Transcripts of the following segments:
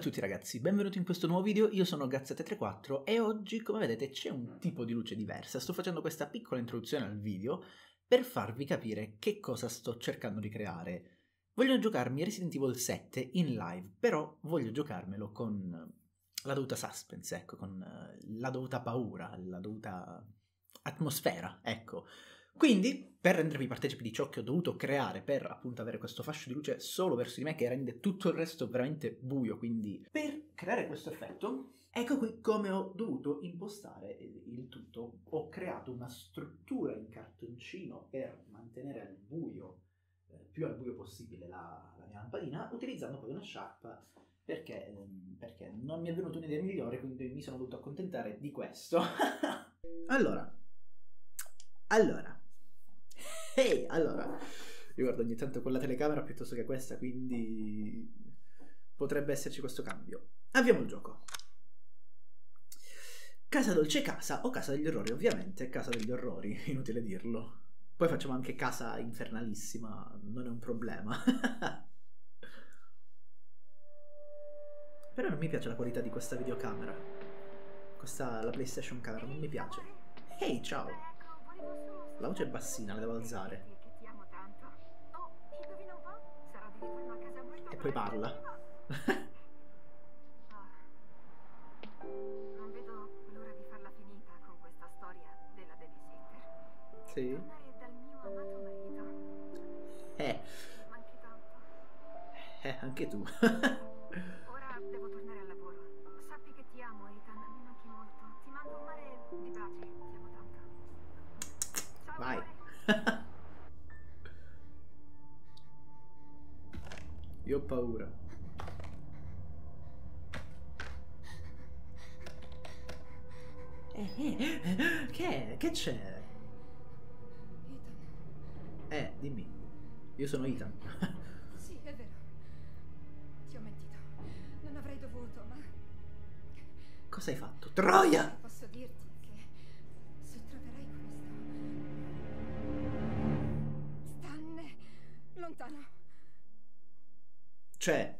A tutti ragazzi, benvenuti in questo nuovo video, io sono Gazzette34 e oggi come vedete c'è un tipo di luce diversa, sto facendo questa piccola introduzione al video per farvi capire che cosa sto cercando di creare. Voglio giocarmi Resident Evil 7 in live, però voglio giocarmelo con la dovuta suspense, ecco, con la dovuta paura, la dovuta atmosfera, ecco. Quindi, per rendervi partecipi di ciò che ho dovuto creare per appunto avere questo fascio di luce solo verso di me che rende tutto il resto veramente buio, quindi per creare questo effetto, ecco qui come ho dovuto impostare il tutto. Ho creato una struttura in cartoncino per mantenere al buio, eh, più al buio possibile la, la, mia lampadina, utilizzando poi una sciarpa perché, ehm, perché non mi è venuta un'idea migliore, quindi mi sono dovuto accontentare di questo. allora, allora, Hey, allora, io guardo ogni tanto quella telecamera piuttosto che questa, quindi potrebbe esserci questo cambio. Avviamo il gioco. Casa dolce casa o casa degli orrori, ovviamente casa degli orrori, inutile dirlo. Poi facciamo anche casa infernalissima, non è un problema. Però non mi piace la qualità di questa videocamera. Questa, la PlayStation camera, non mi piace. Ehi, hey, ciao! La voce è bassina, la devo alzare. E poi parla. non vedo l'ora di farla finita con questa storia della babysitter. Sì. Eh. Eh, anche tu. Io ho paura. Eh, eh, eh, che, che c'è? Eh, dimmi. Io sono Ethan. sì, è vero. Ti ho mentito. Non avrei dovuto, ma Cosa hai fatto? Troia! posso dirti che se troverai questo. Stanne lontano. Cioè,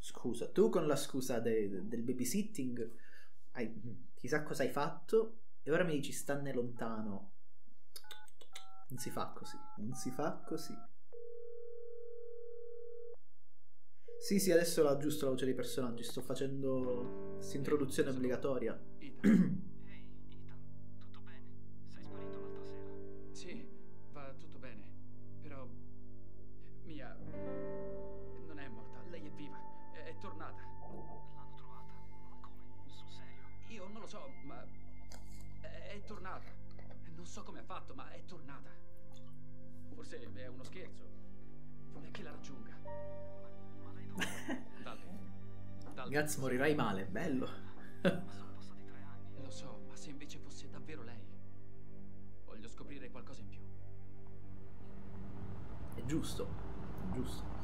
scusa, tu con la scusa de- del babysitting hai, chissà cosa hai fatto e ora mi dici stanne lontano. Non si fa così, non si fa così. Sì, sì, adesso lo aggiusto la voce dei personaggi, sto facendo questa introduzione obbligatoria. fatto, ma è tornata. Forse è uno scherzo. Vuole che la raggiunga. Ma lei dove? Dalve. Gaz, morirai male, bello. Ma sono passati tre anni. Lo so, ma se invece fosse davvero lei? Voglio scoprire qualcosa in più. È giusto, è giusto.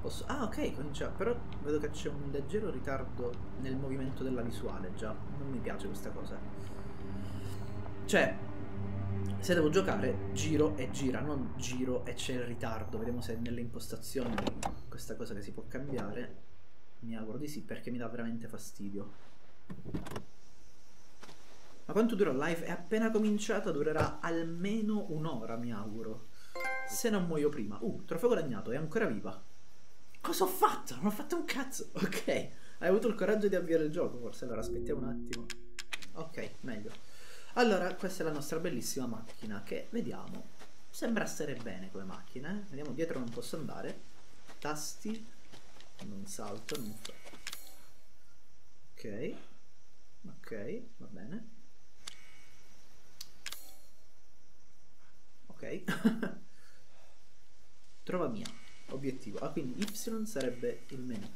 Posso... Ah, ok, comincia. Però vedo che c'è un leggero ritardo nel movimento della visuale. Già, non mi piace questa cosa. Cioè, se devo giocare, giro e gira, non giro e c'è il ritardo. Vediamo se nelle impostazioni questa cosa che si può cambiare. Mi auguro di sì, perché mi dà veramente fastidio. Ma quanto dura il live? È appena cominciata, durerà almeno un'ora, mi auguro. Se non muoio prima. Uh, trofeo guadagnato, è ancora viva. Cosa ho fatto? Non ho fatto un cazzo. Ok, hai avuto il coraggio di avviare il gioco, forse. Allora aspettiamo un attimo. Ok, meglio. Allora, questa è la nostra bellissima macchina che, vediamo, sembra stare bene come macchina. eh. Vediamo, dietro non posso andare. Tasti. Non salto, non fa... Ok. Ok, va bene. Ok. Trova mia. Obiettivo. Ah, quindi Y sarebbe il menu.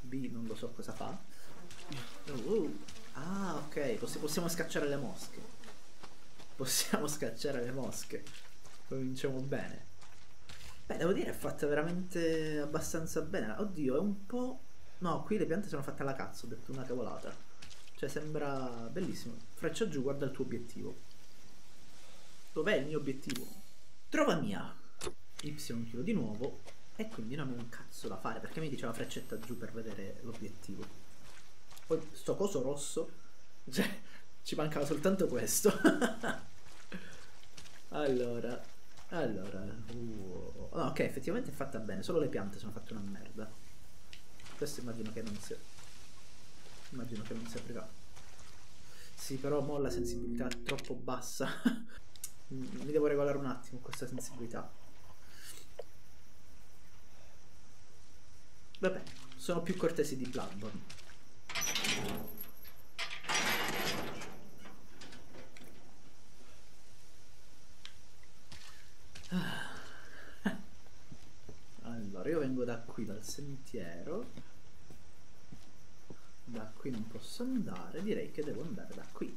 B non lo so cosa fa. Oh, oh. Ah, ok. Possi- possiamo scacciare le mosche. Possiamo scacciare le mosche. Cominciamo bene. Beh, devo dire, è fatta veramente abbastanza bene. Oddio, è un po'... No, qui le piante sono fatte alla cazzo, ho detto una cavolata. Cioè, sembra bellissimo. Freccia giù, guarda il tuo obiettivo. Dov'è il mio obiettivo? Trova mia. Y tiro di nuovo. E quindi non ho un cazzo da fare, perché mi diceva freccetta giù per vedere l'obiettivo. Poi sto coso rosso. Cioè, ci mancava soltanto questo. allora. Allora. uh, ok, effettivamente è fatta bene. Solo le piante sono fatte una merda. Questo immagino che non sia. Immagino che non si aprirà. Sì, però mo la sensibilità è troppo bassa. Mi devo regolare un attimo questa sensibilità. Vabbè, sono più cortesi di Bloodborne. Ah. Allora, io da qui, dal sentiero. Da qui non posso andare, direi che devo andare da qui.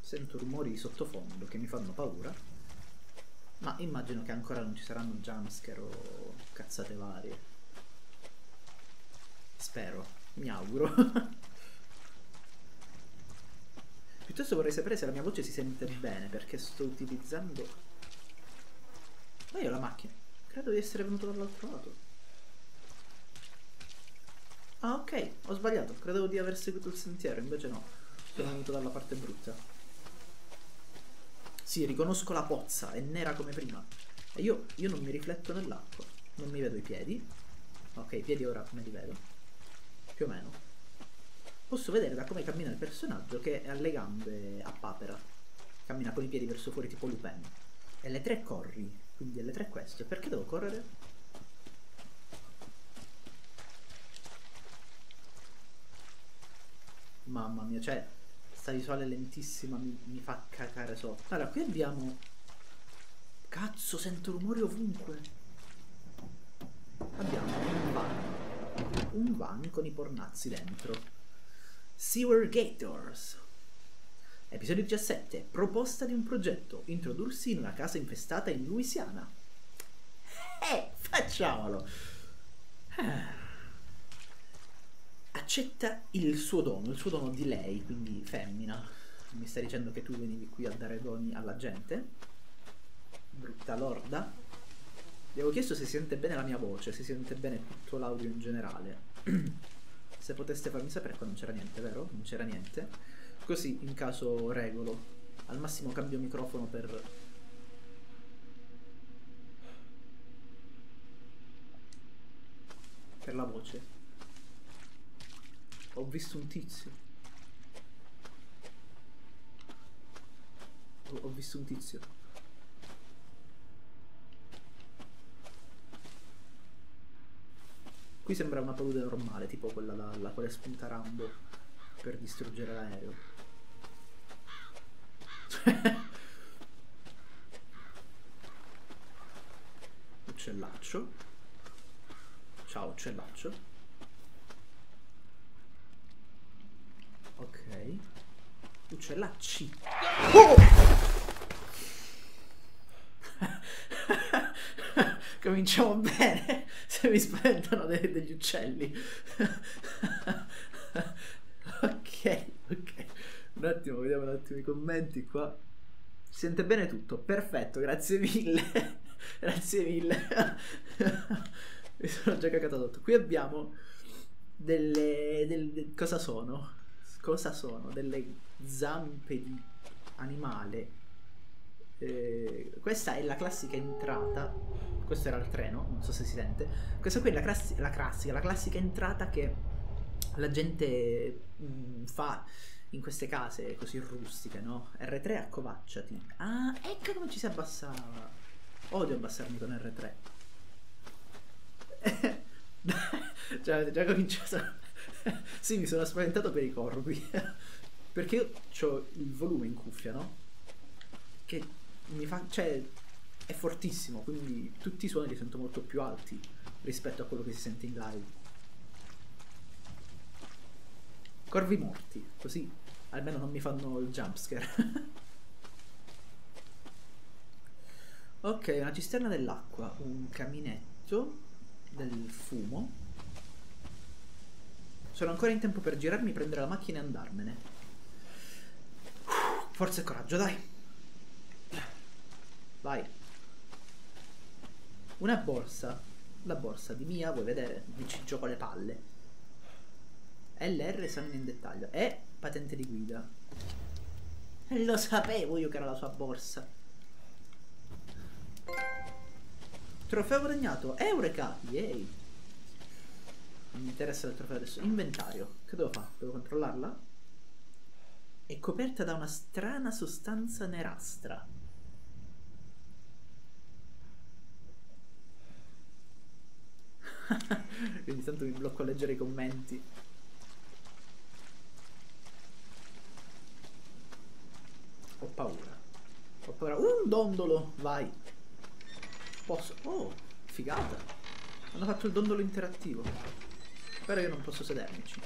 Sento rumori di sottofondo che mi fanno paura. Ma immagino che ancora non ci saranno jumpscare o cazzate varie. Spero, mi auguro. Piuttosto vorrei sapere se la mia voce si sente bene perché sto utilizzando... Ma io la macchina. Credo di essere venuto dall'altro lato. Ah ok, ho sbagliato. Credevo di aver seguito il sentiero, invece no. Sono venuto dalla parte brutta. Sì, riconosco la pozza, è nera come prima. E io, io non mi rifletto nell'acqua. Non mi vedo i piedi. Ok, i piedi ora me li vedo. Più o meno. Posso vedere da come cammina il personaggio che ha le gambe a papera. Cammina con i piedi verso fuori tipo Lupin. E alle tre corri. Quindi alle tre questo. Perché devo correre? Mamma mia, cioè, sta visuale lentissima mi, mi fa cacare sotto. Allora, qui abbiamo... Cazzo, sento rumori ovunque. Abbiamo un van. Un van con i pornazzi dentro. Sewer Gators. Episodio 17. Proposta di un progetto. Introdursi in una casa infestata in Louisiana. Eh, facciamolo. Ah accetta il suo dono, il suo dono di lei, quindi femmina. Mi stai dicendo che tu venivi qui a dare doni alla gente? Brutta lorda. Vi avevo chiesto se si sente bene la mia voce, se si sente bene tutto l'audio in generale. se poteste farmi sapere, qua non c'era niente, vero? Non c'era niente. Così, in caso regolo. Al massimo cambio microfono per... Per la voce. Ho visto un tizio. Ho, visto un tizio. Qui sembra una palude normale, tipo quella dalla quale spunta Rambo per distruggere l'aereo. Uccellaccio. Ciao uccellaccio. Ok. Uccellacci. Oh! Cominciamo bene. Se mi spaventano de- degli uccelli. ok. Un attimo, vediamo un attimo i commenti qua. Si sente bene tutto. Perfetto, grazie mille. grazie mille. mi sono già cagato addosso. Qui abbiamo delle, delle... Cosa sono? cosa sono? Delle zampe di animale. Eh, questa è la classica entrata. Questo era il treno, non so se si sente. Questa qui è la, classi- la classica, la classica entrata che la gente mh, mm, fa in queste case così rustiche, no? R3 accovacciati. Ah, ecco come ci si abbassava. Odio abbassarmi con R3. cioè, avete già cominciato sì, mi sono spaventato per i corvi. Perché io ho il volume in cuffia, no? Che mi fa. cioè. è fortissimo, quindi tutti i suoni li sento molto più alti rispetto a quello che si sente in live. Corvi morti, così almeno non mi fanno il jumpscare. ok, una cisterna dell'acqua, un caminetto del fumo sono ancora in tempo per girarmi, prendere la macchina e andarmene. Forza e coraggio, dai. Vai. Una borsa. La borsa di Mia, vuoi vedere? Mi ci gioco le palle. LR esamina in dettaglio. E patente di guida. Lo sapevo io che era la sua borsa. Trofeo guadagnato. Eureka! Yay! Non mi interessa il trofeo adesso. Inventario. Che devo fare? Devo controllarla? È coperta da una strana sostanza nerastra. Quindi tanto mi blocco a leggere i commenti. Ho paura. Ho paura. Un dondolo, vai. Posso. Oh, figata. Hanno fatto il dondolo interattivo. Però io non posso sedermici.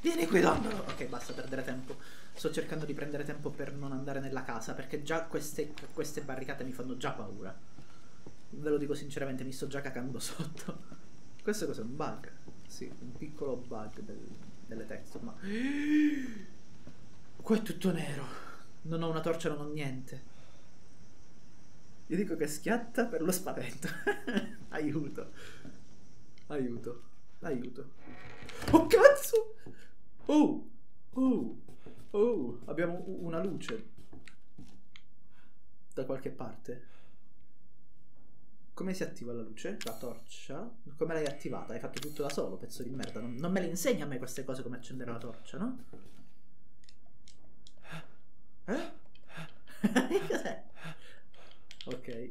Vieni qui, dondolo. Ok, basta perdere tempo. Sto cercando di prendere tempo per non andare nella casa. Perché già queste, queste barricate mi fanno già paura. Ve lo dico sinceramente, mi sto già cacando sotto. Questo cos'è? Un bug? Sì, un piccolo bug del, delle texture, ma... Qua è tutto nero. Non ho una torcia, non ho niente. Io dico che schiatta per lo spavento. Aiuto. Aiuto. Aiuto. Oh cazzo! Oh! Oh! Oh! Abbiamo una luce. Da qualche parte. Come si attiva la luce? La torcia? Come l'hai attivata? Hai fatto tutto da solo, pezzo di merda. Non, non me le insegni a me queste cose come accendere la torcia, no? Eh? Cos'è? Ok.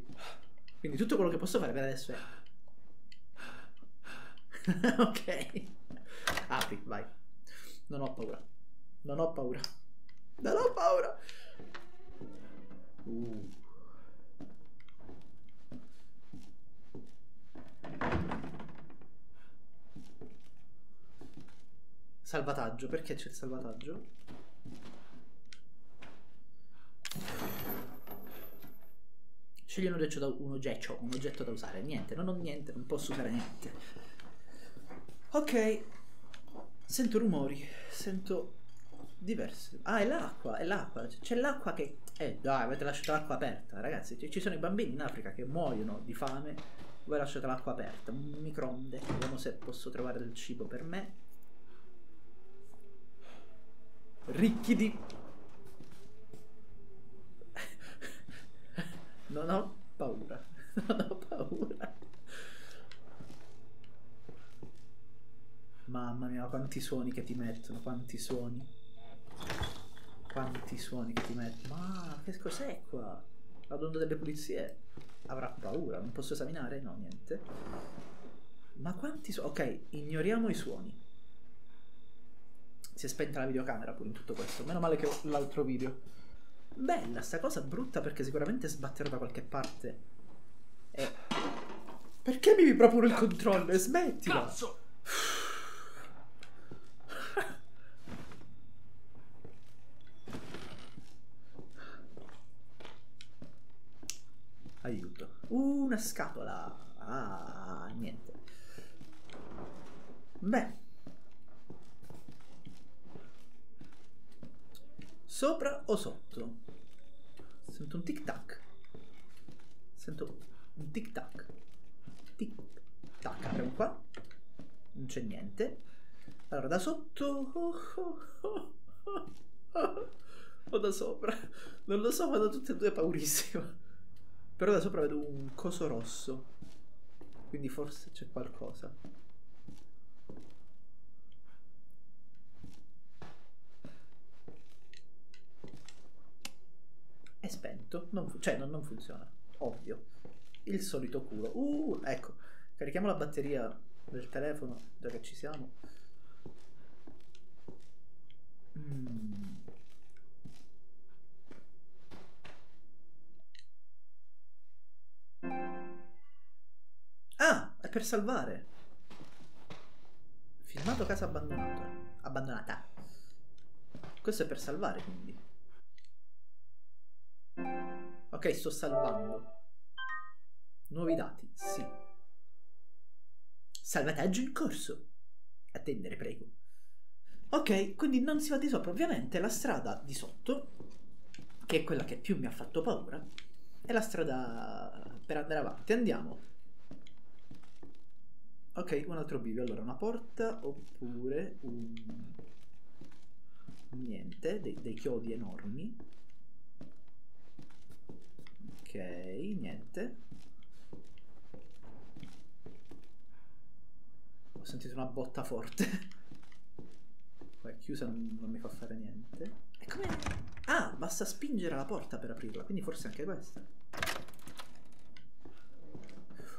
Quindi tutto quello che posso fare per adesso è... ok. Apri, vai. Non ho paura. Non ho paura. Non ho paura. Uh. Salvataggio, perché c'è il salvataggio? Scegli un oggetto, da, un, oggetto, un oggetto da usare. Niente, non ho niente, non posso usare niente. Ok. Sento rumori, sento diversi. Ah, è l'acqua, è l'acqua. C'è l'acqua che... Eh, dai, avete lasciato l'acqua aperta, ragazzi. Ci sono i bambini in Africa che muoiono di fame. Voi lasciate l'acqua aperta. Un microonde. Vediamo se posso trovare del cibo per me. Ricchi di... Non ho paura. Non ho paura. Mamma mia, quanti suoni che ti mettono, quanti suoni. Quanti suoni che ti mettono. Ma che cos'è qua? La donna delle pulizie avrà paura, non posso esaminare? No, niente. Ma quanti suoni? Ok, ignoriamo i suoni. Si è spenta la videocamera pure in tutto questo. Meno male che l'altro video. Bella sta cosa brutta perché sicuramente sbatterò da qualche parte. E... Perché mi pure il controller? Smettila! Cazzo! Aiuto. Una scatola. Ah, niente. Beh. Sopra o sotto? Sento un tic tac. Sento un tic tac. Tic tac. Apriamo qua. Non c'è niente. Allora, da sotto. o da sopra. Non lo so, vado tutte e due paurissimo. Però da sopra vedo un coso rosso. Quindi forse c'è qualcosa. È spento. Non fu- cioè, non, non funziona. Ovvio. Il solito culo. Uh, ecco. Carichiamo la batteria del telefono, già che ci siamo. Mm. Ah, è per salvare. Filmato casa abbandonato. Abbandonata. Questo è per salvare, quindi. Ok, sto salvando. Nuovi dati, sì. Salvataggio in corso. Attendere, prego. Ok, quindi non si va di sopra. Ovviamente la strada di sotto, che è quella che più mi ha fatto paura, è la strada per andare avanti. Andiamo. Ok, un altro bivio. Allora, una porta oppure un... Niente, dei, dei chiodi enormi. Ok, niente. Ho sentito una botta forte. Qua è chiusa, non, non mi fa fare niente. E come... Ah, basta spingere la porta per aprirla, quindi forse anche questa.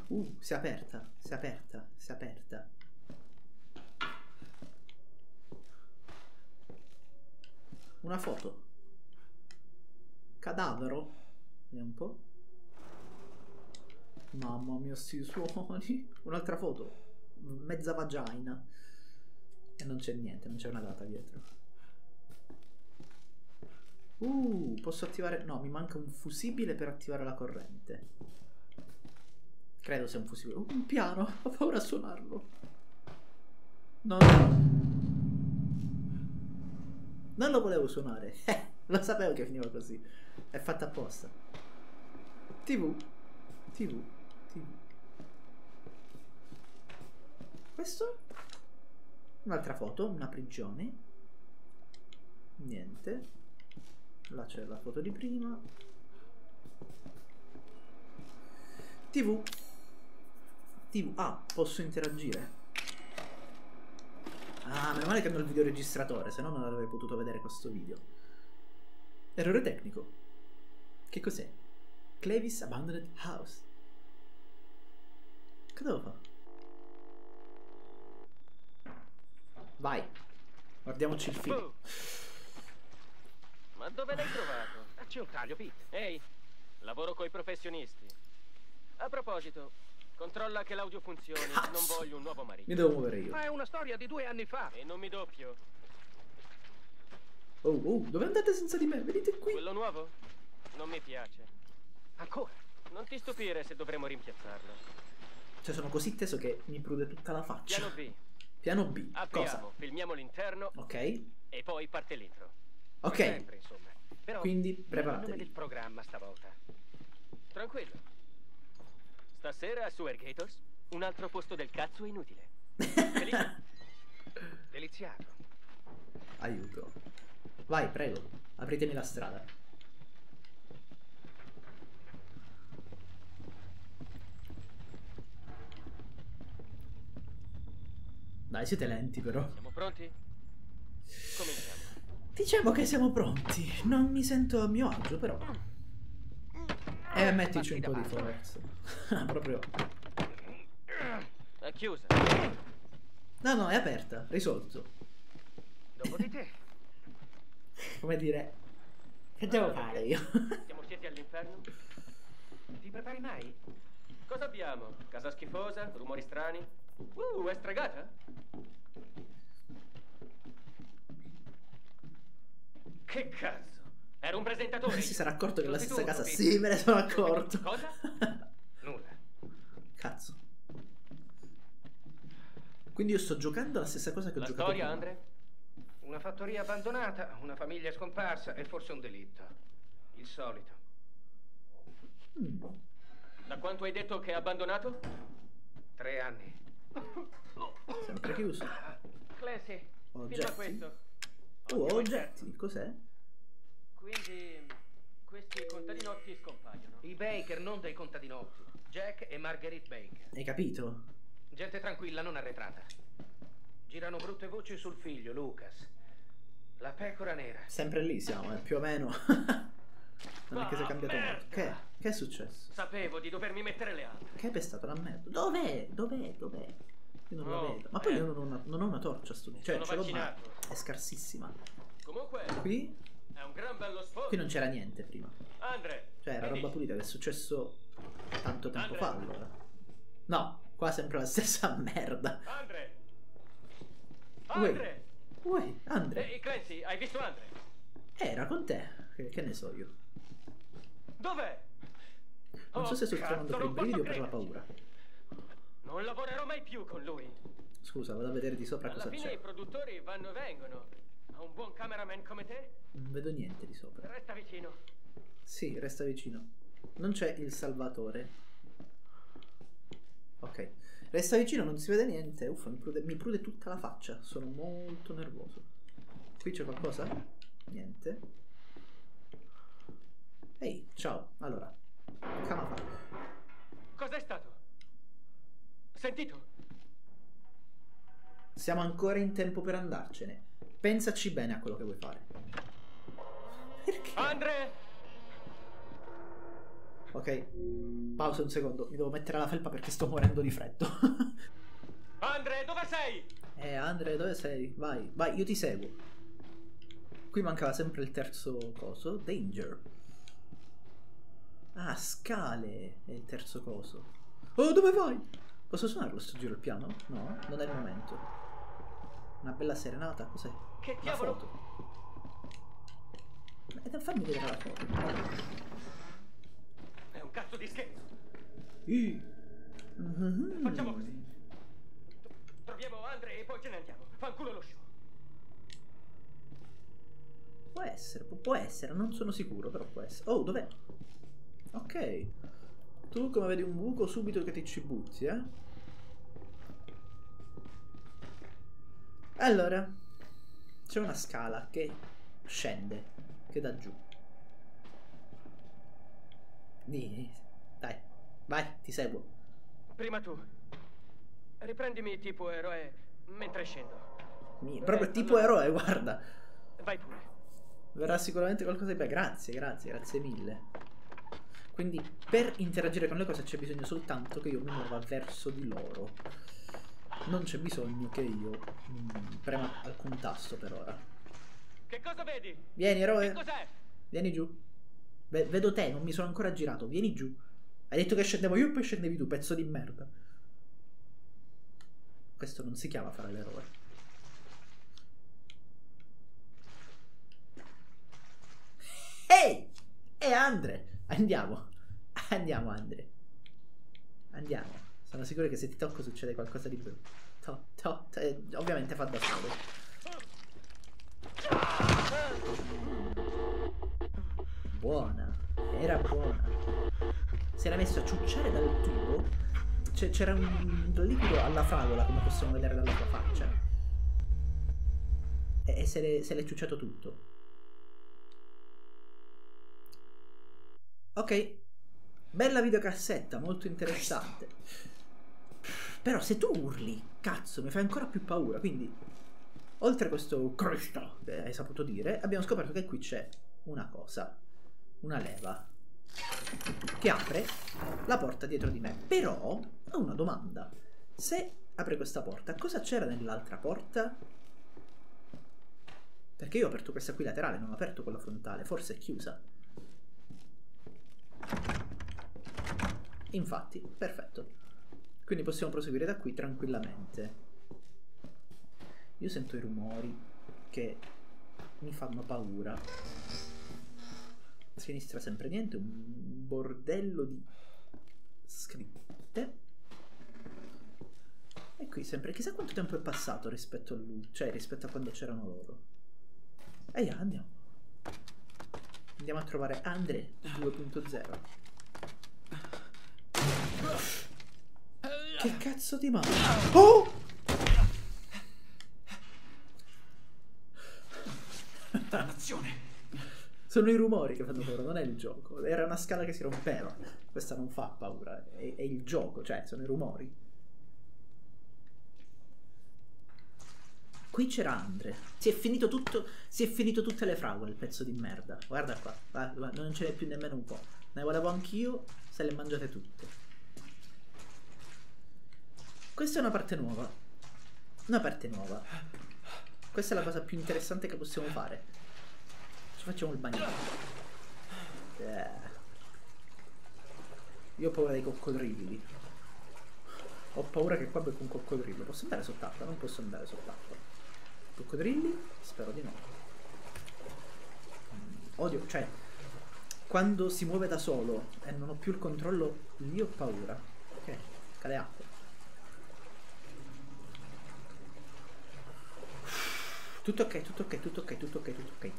Uh, si è aperta, si è aperta, si è aperta. Una foto. Cadavero. Vediamo un po'. Mamma mia, sti suoni. Un'altra foto. Mezza vagina. E non c'è niente, non c'è una data dietro. Uh, posso attivare... No, mi manca un fusibile per attivare la corrente. Credo sia un fusibile. Uh, un piano, ho paura a suonarlo. No, no. Non lo volevo suonare. Lo sapevo che finiva così. È fatta apposta. TV. TV. TV. Questo? Un'altra foto, una prigione. Niente. Là c'è la foto di prima. TV. TV. Ah, posso interagire. Ah, meno male che hanno il videoregistratore, se no non avrei potuto vedere questo video. Errore tecnico. Che cos'è? Clevis Abandoned House. Che devo fare? Vai. Guardiamoci il film. Oh. Ma dove l'hai trovato? Facci un taglio, Pete. Ehi, lavoro coi professionisti. A proposito, controlla che l'audio funzioni. Cazzo. Non voglio un nuovo marito. Mi devo muovere io. Ma è una storia di due anni fa. E non mi doppio. Oh, oh, dove andate senza di me? Venite qui. Quello nuovo? Non mi piace. Ancora? Non ti stupire se dovremo rimpiazzarlo. Cioè, sono così teso che mi prude tutta la faccia. Piano B. Piano B. Apriamo, Cosa? filmiamo l'interno Ok. e poi parte l'intro. Ok. Sempre, insomma. Però Quindi dimmi il preparatevi. nome del programma stavolta. Tranquillo. Stasera su Airgators un altro posto del cazzo è inutile. Felice? Deliziato. Aiuto. Vai, prego. Apritemi la strada. Dai, siete lenti però. Siamo pronti? Cominciamo. Diciamo che siamo pronti. Non mi sento a mio agio, però. E mettici un po' di forza. Proprio. È chiusa. No, no, è aperta. Risolto. Dopo di te. Come dire. Che devo fare io? Siamo sieti all'inferno? Ti prepari mai? Cosa abbiamo? Casa schifosa? Rumori strani? Uh, è stregata? Che cazzo? Era un presentatore? si sarà accorto che è la stessa tu, casa. tutti. Sì, me ne sono accorto. Cosa? Nulla. Cazzo. Quindi io sto giocando la stessa cosa che ho La giocato storia, prima. Andre? Una fattoria abbandonata, una famiglia scomparsa e forse un delitto. Il solito. Mm. Da quanto hai detto che è abbandonato? Tre anni. Sempre chiuso. Clancy, Oggetti? firma questo. Oh, Ottimo oggetti, cos'è? Quindi questi contadinotti scompaiono. I Baker, non dei contadinotti. Jack e Marguerite Baker. Hai capito? Gente tranquilla, non arretrata. Girano brutte voci sul figlio, Lucas. La pecora nera. Sempre lì siamo, eh, più o meno. non è che si è cambiato molto. Che? Che è successo? Sapevo di dovermi mettere le altre. Che è pestato la merda? Dov'è? Dov'è? Dov'è? Io non la Oh, vedo. Ma poi eh. io non ho una, non ho una torcia sto Cioè, ce l'ho ma è scarsissima. Comunque, Qui? è un gran bello sfogo. Qui non c'era niente prima. Andre, Cioè, era roba pulita che è successo tanto tempo Andre. fa allora. No, qua sempre la stessa merda. Andre. Andre. Uè, Andre. Ehi, Clancy, hai visto Andre? Era con te. Che, che ne so io. Dov'è? Non so Oh, se sto cazzo, trovando per il brivido o per la paura. Non lavorerò mai più con lui. Scusa, vado a vedere di sopra Alla cosa fine c'è. i produttori vanno e vengono. A un buon cameraman come te, Non vedo niente di sopra. resta vicino. Sì, resta vicino. Non c'è il salvatore. Ok. Resta vicino, non si vede niente. Uffa, mi prude, mi prude tutta la faccia. Sono molto nervoso. Qui c'è qualcosa? Niente. Ehi, ciao. Allora, come fa? Cos'è stato? Sentito? Siamo ancora in tempo per andarcene. Pensaci bene a quello che vuoi fare. Perché? Andre! Ok, pausa un secondo. Mi devo mettere la felpa perché sto morendo di freddo. Andre, dove sei? eh, Andre, dove sei? Vai, vai, io ti seguo. Qui mancava sempre il terzo coso. Danger. Ah, scale è il terzo coso. Oh, dove vai? Posso suonarlo sto giro il piano? No, non è il momento. Una bella serenata, cos'è? Che Una diavolo? foto. E da fammi vedere la foto. È un cazzo di scherzo. Ih. Mhm. Facciamo così. Troviamo Andre e poi ce ne andiamo. Fanculo lo show. Può essere, pu- può essere, non sono sicuro, però può essere. Oh, dov'è? Ok. Tu come vedi un buco subito che ti ci butti, eh? Allora, c'è una scala che scende, che dà giù. Di- Dai, vai, ti seguo. Prima tu. Riprendimi tipo eroe mentre scendo. Mi- proprio tipo allora- eroe, guarda. Vai pure. Verrà sicuramente qualcosa di bello. Grazie, grazie, grazie mille. Quindi per interagire con le cose c'è bisogno soltanto che io mi muova verso di loro. Non c'è bisogno che io mm, prema alcun tasto per ora. Che cosa vedi? Vieni, eroe. Vieni giù. Ve- vedo te, non mi sono ancora girato. Vieni giù. Hai detto che scendevo io e poi scendevi tu, pezzo di merda. Questo non si chiama fare l'eroe. Ehi! E Andre! Andiamo. Andiamo, Andre. Andiamo. Sono sicuro che se ti tocco succede qualcosa di brutto. To, to, eh, ovviamente fa da solo. Buona. Era buona. Si era messo a ciucciare dal tubo. C'era un liquido alla fragola, come possiamo vedere dalla tua faccia. E, se l'è ciucciato tutto. Ok. Bella videocassetta, molto interessante. Però se tu urli, cazzo, mi fai ancora più paura. Quindi, oltre a questo Cristo che hai saputo dire, abbiamo scoperto che qui c'è una cosa. Una leva. Che apre la porta dietro di me. Però, ho una domanda. Se apre questa porta, cosa c'era nell'altra porta? Perché io ho aperto questa qui laterale, non ho aperto quella frontale. Forse è chiusa. Infatti, perfetto. Quindi possiamo proseguire da qui tranquillamente. Io sento i rumori che mi fanno paura. A sinistra sempre niente, un bordello di scritte. E qui sempre, chissà quanto tempo è passato rispetto a lui, cioè rispetto a quando c'erano loro. Ehi, andiamo. Andiamo a trovare Andre 2.0. Che cazzo ti manca? Oh! Sono i rumori che fanno paura, non è il gioco. Era una scala che si rompeva. Questa non fa paura, è, è il gioco, cioè sono i rumori. Qui c'era Andre. Si è finito tutto. Si è finito tutte le fragole, il pezzo di merda. Guarda qua, guarda, non ce n'è più nemmeno un po'. Ne volevo anch'io, se le mangiate tutte. Questa è una parte nuova. Una parte nuova. Questa è la cosa più interessante che possiamo fare. Ci facciamo il bagnino. Eh. Io ho paura dei coccodrilli. Ho paura che qua becco un coccodrillo. Posso andare sott'acqua? Non posso andare sott'acqua. Coccodrilli? Spero di no. Mm, Odio, cioè, quando si muove da solo e non ho più il controllo, lì ho paura. Ok, cade acqua. Tutto ok, tutto ok, tutto ok, tutto ok, tutto ok.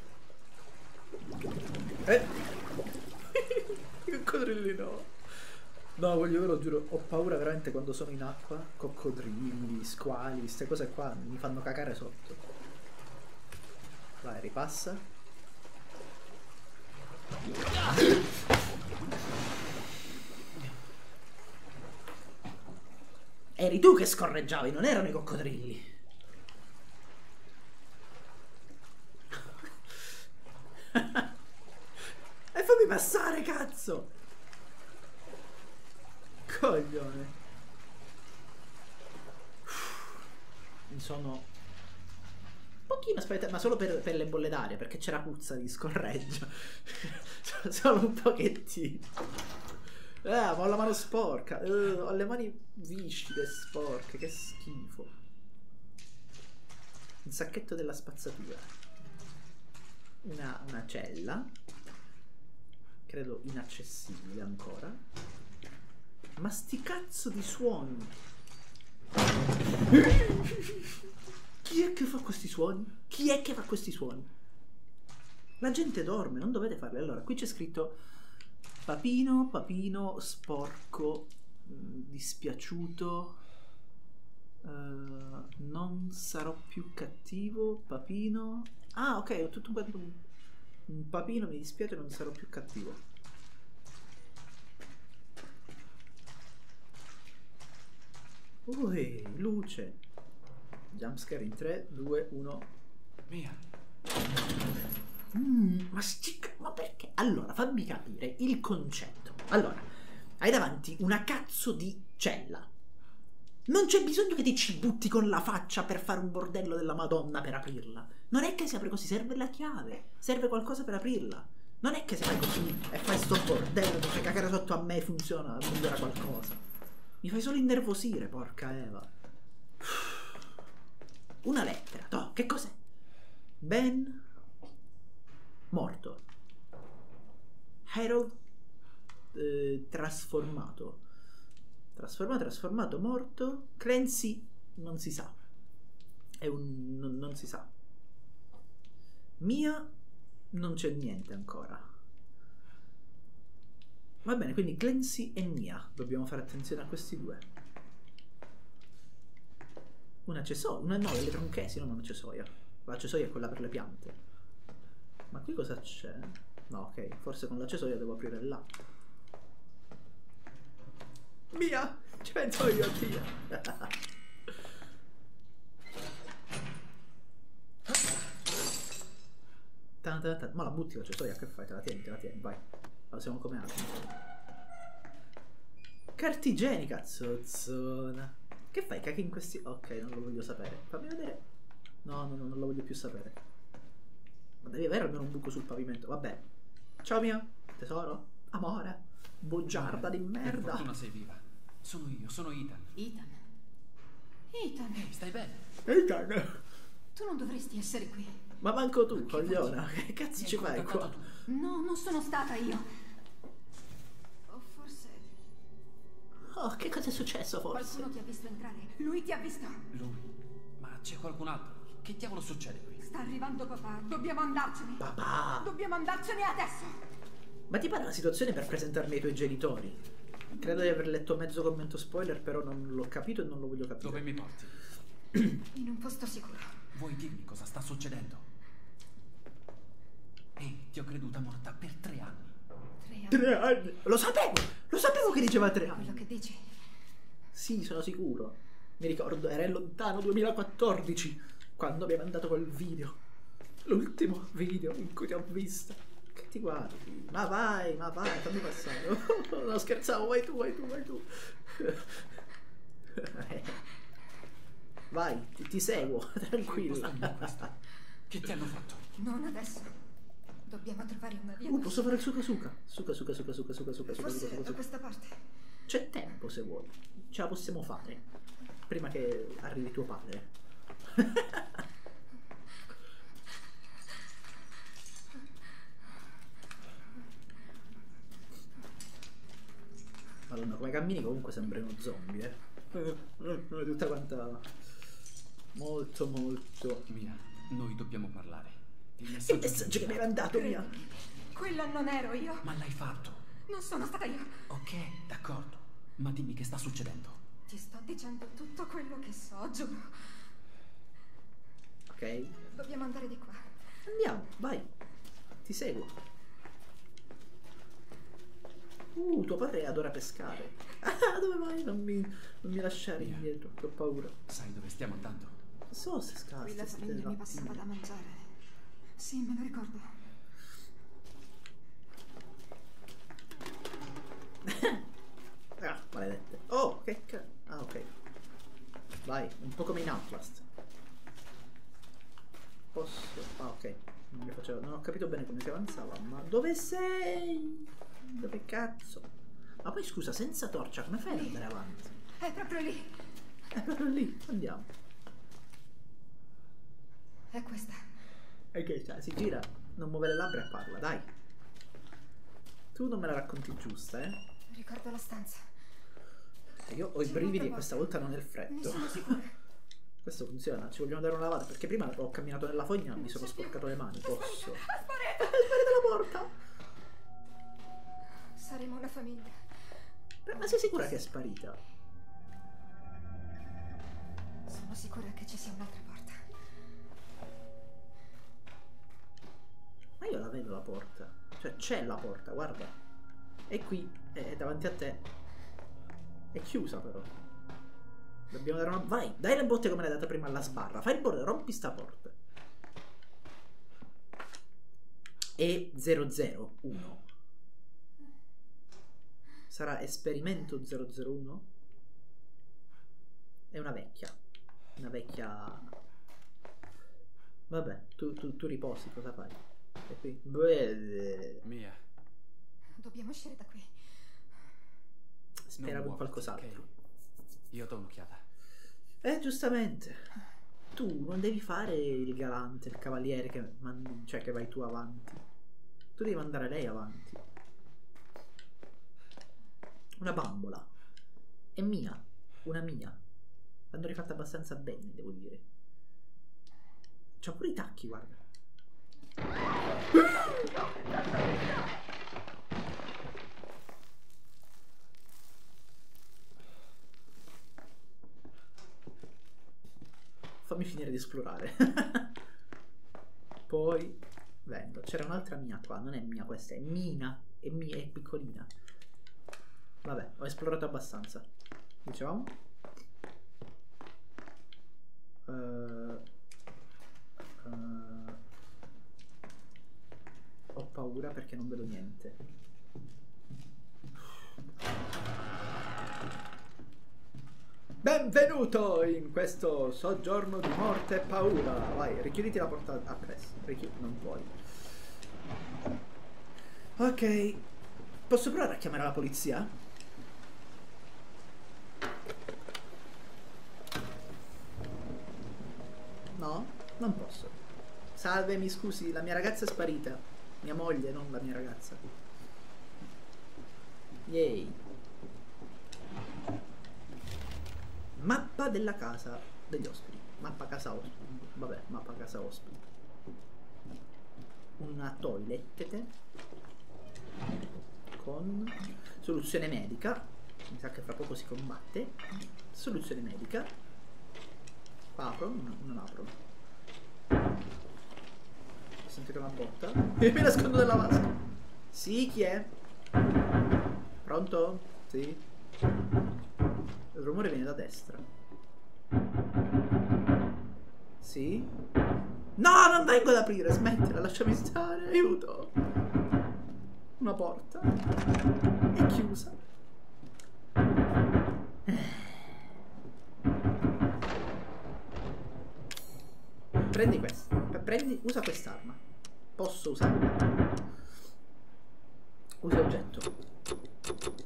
Eh! Coccodrilli no. No, voglio ve lo giuro, ho paura veramente quando sono in acqua. Coccodrilli, squali, queste cose qua mi fanno cagare sotto. Vai, ripassa. Eri tu che scorreggiavi, non erano i coccodrilli. e fammi passare, cazzo! Coglione. Sono... Pochino aspetta, ma solo per, per le bolle d'aria, perché c'era puzza di scorreggio. solo un pochettino. Eh, ma ho la mano sporca. Eh, ho le mani viscide, sporche, che schifo. Un sacchetto della spazzatura. Una, una cella. Credo inaccessibile ancora. Ma sti cazzo di suoni. Chi è che fa questi suoni? Chi è che fa questi suoni? La gente dorme, non dovete farli. Allora, qui c'è scritto papino, papino, sporco, mh, dispiaciuto. eh, non sarò più cattivo, papino. Ah, ok, ho tutto un, un papino, mi dispiace, non sarò più cattivo. Ui, luce. Jumpscare in 3, 2, 1. Mia, Mm, ma sti ca- ma perché? Allora, fammi capire il concetto. Allora, hai davanti una cazzo di cella. Non c'è bisogno che ti ci butti con la faccia per fare un bordello della Madonna per aprirla. Non è che si apre così, serve la chiave, serve qualcosa per aprirla. Non è che se fai così e fai sto bordello, mi fai cagare sotto a me funziona, migliora qualcosa. Mi fai solo innervosire, porca Eva. Una lettera, toh, che cos'è? Ben morto. Harold eh, trasformato. Trasformato, trasformato, morto. Clancy non si sa. È un non, non si sa. Mia non c'è niente ancora. Va bene, quindi Clancy e Mia. Dobbiamo fare attenzione a questi due. Un accessorio, una no, delle tronchesi, non un accessorio. L'accessorio è quella per le piante. Ma qui cosa c'è? No, ok, forse con l'accessorio devo aprire là. Mia! Ci penso io, Dio! Ma la butti l'accessorio, che fai? Te la tieni, te la tieni, vai. La siamo come altri. Carta igienica, zozzona. Che fai? Cacchi in questi... Ok, non lo voglio sapere. Fammi vedere. No, no, no, non lo voglio più sapere. Ma devi avere almeno un buco sul pavimento. Vabbè. Ciao mia. Tesoro. Amore. Bugiarda di Per merda. fortuna sei viva. Sono io, sono Ethan. Ethan. Ethan, Ehi, stai bene? Ethan. tu non dovresti essere qui. Ma manco tu, cogliona. Che cazzo ci fai qua? tu. No, non sono stata io. Oh, che cosa è successo forse? qualcuno ti ha visto entrare. Lui ti ha visto. Lui. Ma c'è qualcun altro? Che diavolo succede qui? Sta arrivando papà. Dobbiamo andarcene. Papà. Dobbiamo andarcene adesso. Ma ti pare una situazione per presentarmi ai tuoi genitori? Credo di aver letto mezzo commento spoiler, però non l'ho capito e non lo voglio capire. Dove mi porti? In un posto sicuro. Vuoi dirmi cosa sta succedendo? Ehi, ti ho creduta morta per tre anni. Tre anni. Tre anni! Lo sapevo! Lo sapevo che diceva tre Quello anni! che dici. Sì, sono sicuro. Mi ricordo, era il lontano 2014 quando mi hai mandato quel video. L'ultimo video in cui ti ho visto. Che ti guardi? Ma vai, ma vai, fammi passare. no, scherzavo, vai tu, vai tu, vai tu. Vai, ti, ti seguo, tranquilla. Questi? Che ti hanno fatto? Non adesso. Dobbiamo trovare una via. Uh, posso fare il suka suka? Suka suka suka suka suka suka suka Forse suka da questa parte. C'è tempo se vuoi. Ce la possiamo fare. Prima che arrivi tuo padre. Madonna, come cammini comunque sembri uno zombie, eh. Tutta quanta... Molto, molto... Mia, noi dobbiamo parlare. Il Il messaggio, messaggio che mi hai mandato, mia. Quella non ero io. Ma l'hai fatto. Non sono stata io. Ok, d'accordo. Ma dimmi che sta succedendo. Ti sto dicendo tutto quello che so, giuro. Ok? Dobbiamo andare di qua. Andiamo, vai. Ti seguo. Uh, tuo padre adora pescare. Ah, dove vai? Non mi, non mi lasciare Via. indietro, ho paura. Sai dove stiamo andando? Non so se scassa. Qui la famiglia mi passava da mangiare. Sì, me lo ricordo. Ah, maledette. Oh, che ca... Ah, ok. Vai, un po' come in Outlast. Posso... Ah, ok. Non, mi facevo... non ho capito bene come si avanzava, ma dove sei? Dove cazzo? Ma poi scusa, senza torcia, come fai ad andare avanti? È proprio lì. È proprio lì, andiamo. È questa. Che cioè, si gira, non muove le labbra e parla, dai. Tu non me la racconti giusta, eh? Ricordo la stanza. Io ho i brividi e questa volta non è il freddo. Questo funziona, ci vogliamo dare una lavata perché prima ho camminato nella fogna e mi sono sporcato le mani. Posso? Sparita la porta! Saremo una famiglia. Ma sei sicura che è sparita? Sono sicura che ci sia un'altra vedo la porta. Cioè c'è la porta, guarda. È qui, è davanti a te. È chiusa però. Dobbiamo dare una... Vai, dai le botte come l'hai data prima alla sbarra. Fai il bordo, rompi sta porta. E 001. Sarà esperimento 001? È una vecchia. Una vecchia... Vabbè, tu, tu, tu riposi, cosa fai? E qui... Beh, Mia, Dobbiamo uscire da qui. Speravo in qualcos'altro. ok? Io do un'occhiata. Eh, giustamente. Tu non devi fare il galante, il cavaliere che, mandi- cioè che vai tu avanti. Tu devi mandare lei avanti. Una bambola. È mia. Una mia. L'hanno rifatta abbastanza bene, devo dire. C'ha pure i tacchi, guarda. Fammi finire di esplorare. Poi vengo. C'era un'altra mia qua, non è mia questa, è Mina. È mia, è piccolina. Vabbè, ho esplorato abbastanza. Dicevamo? Eh, eh, paura perché non vedo niente. Benvenuto in questo soggiorno di morte e paura. Vai, richiuditi la porta appresso. Richiudi, non puoi. Ok. Posso provare a chiamare la polizia? No, non posso. Salve, mi scusi, la mia ragazza è sparita. Mia moglie, non la mia ragazza. Yay. Mappa della casa degli ospiti. Mappa casa ospiti. Vabbè, mappa casa ospiti. Una toilet con soluzione medica. Mi sa che fra poco si combatte. Soluzione medica. Apro? No, non apro. Ho sentito una botta. E mi nascondo nella vasca. Sì, chi è? Pronto? Sì. Il rumore viene da destra. Sì? No, non vengo ad aprire, smettila, lasciami stare, aiuto. Una porta. È chiusa. Prendi questo. Prendi, usa quest'arma. Posso usarla. Usa oggetto.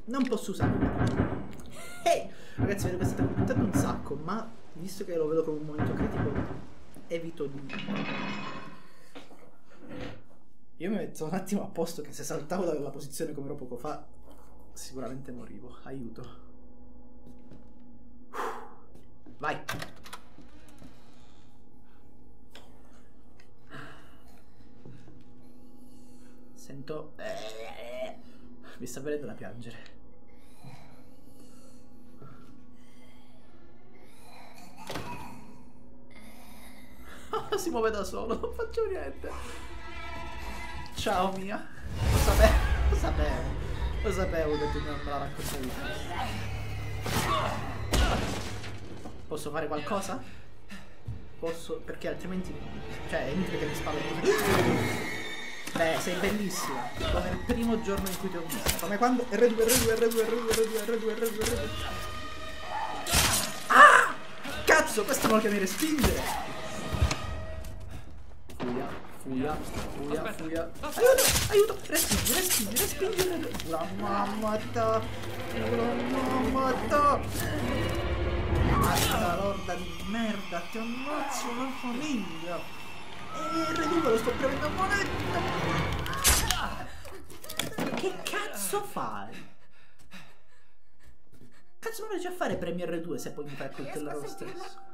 Non posso usarla. Ehi! Ragazzi, vedo che state commentando un sacco, ma visto che lo vedo come un momento critico, evito di. Io mi metto un attimo a posto che se saltavo dalla posizione come ero poco fa, sicuramente morivo. Aiuto. Vai. Sento... Eh, mi sta venendo da piangere. si muove da solo, non faccio niente. Ciao mia. Lo sapevo, lo sapevo. Lo sapevo che tu non me la raccontare Posso fare qualcosa? Posso, perché altrimenti... Cioè, è inutile che mi spavento. Beh, sei bellissima. Come il primo giorno in cui ti ho vista. Come quando... R2, R2, R2, R2, R2, R2, R2, R2. Ah! Cazzo, questo non lo chiami respingere. Fuia, fuia, fuia, fuia. Aiuto, aiuto. Respingi, respingi, respingi. La mamma ta. La mamma ta. Basta, lorda di merda, ti ammazzo una famiglia. E Reduco lo sto prendendo a monetta. Che cazzo fai? Cazzo non riesci a fare Premiere 2 se poi mi fai coltellare lo stesso?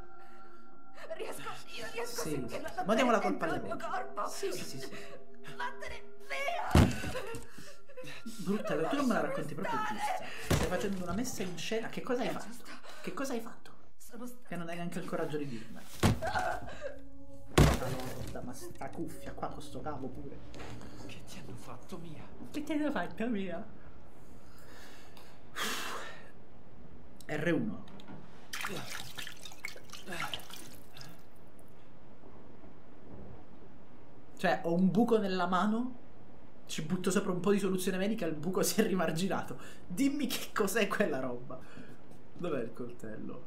Riesco, io riesco Sì, a sentirla. ma diamo la colpa il mio corpo. Sì, sì, sì, sì. Vattene via! Brutta, tu non me la racconti proprio giusta. Stai facendo una messa in scena. Che cosa hai fatto? Che cosa hai fatto? Che non hai neanche il coraggio di dirmelo. Lorda, ma sta cuffia qua con sto cavo pure. Che ti hanno fatto mia? Che te ne fatta mia? R1. Cioè, ho un buco nella mano, ci butto sopra un po' di soluzione medica e il buco si è rimarginato. Dimmi che cos'è quella roba. Dov'è il coltello?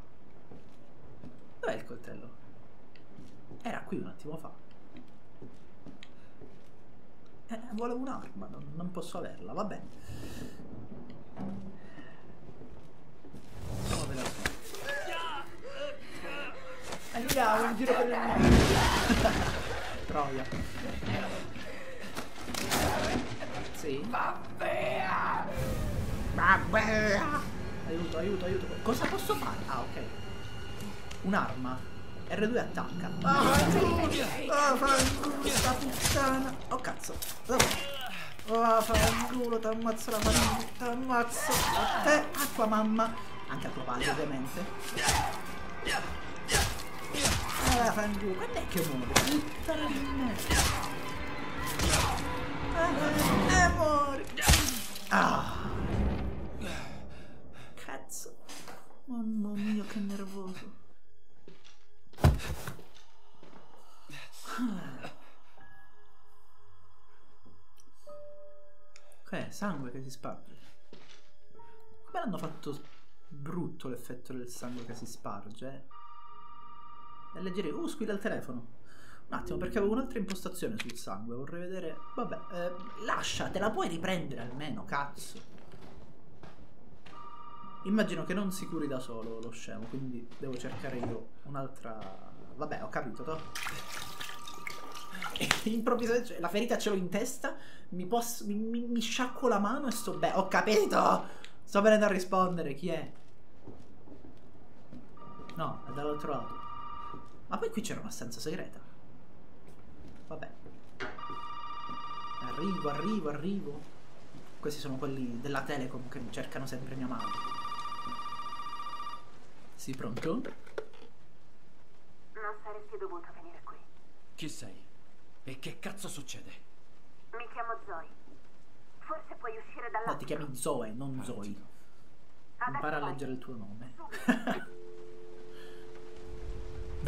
Dov'è il coltello? Era qui un attimo fa. Eh, volevo un'arma, non, non posso averla, vabbè. Andiamo a vedere. Andiamo in giro per il mondo. Troia. Sì. Vabbè. Aiuto, aiuto, aiuto. Cosa posso fare? Ah, ok. Un'arma. R2 attacca. Ah, ah, fanculo, sta puttana. Oh cazzo. Oh, fanculo, t'ammazzo la famiglia. T'ammazzo. A te, a tua mamma. Anche a tuo padre, ovviamente. Ah, fanculo. Quando è che muore? Puttana di merda. Ah, e muori. Ah. Cazzo. Mamma mia, che nervoso. Sangue che si sparge. Come l'hanno fatto brutto l'effetto del sangue che si sparge? eh? È leggero. Uh, squilla il telefono. Un attimo, perché avevo un'altra impostazione sul sangue. Vorrei vedere. Vabbè, eh, lascia, te la puoi riprendere almeno, cazzo. Immagino che non si curi da solo lo scemo, quindi devo cercare io un'altra. Vabbè, ho capito, to. Improvvisamente cioè, la ferita ce l'ho in testa, mi, posso, mi, mi, mi sciacquo la mano e sto bene. Ho capito! Sto venendo a rispondere, chi è? No, è dall'altro lato. Ma poi qui c'era una stanza segreta. Vabbè. Arrivo, arrivo, arrivo. Questi sono quelli della Telecom che cercano sempre mia madre. Sì, pronto? Non saresti dovuto venire qui. Chi sei? E che cazzo succede? Mi chiamo Zoe. Forse puoi uscire No, dalla... ti chiami Zoe, non Zoe. Impara a leggere il tuo nome.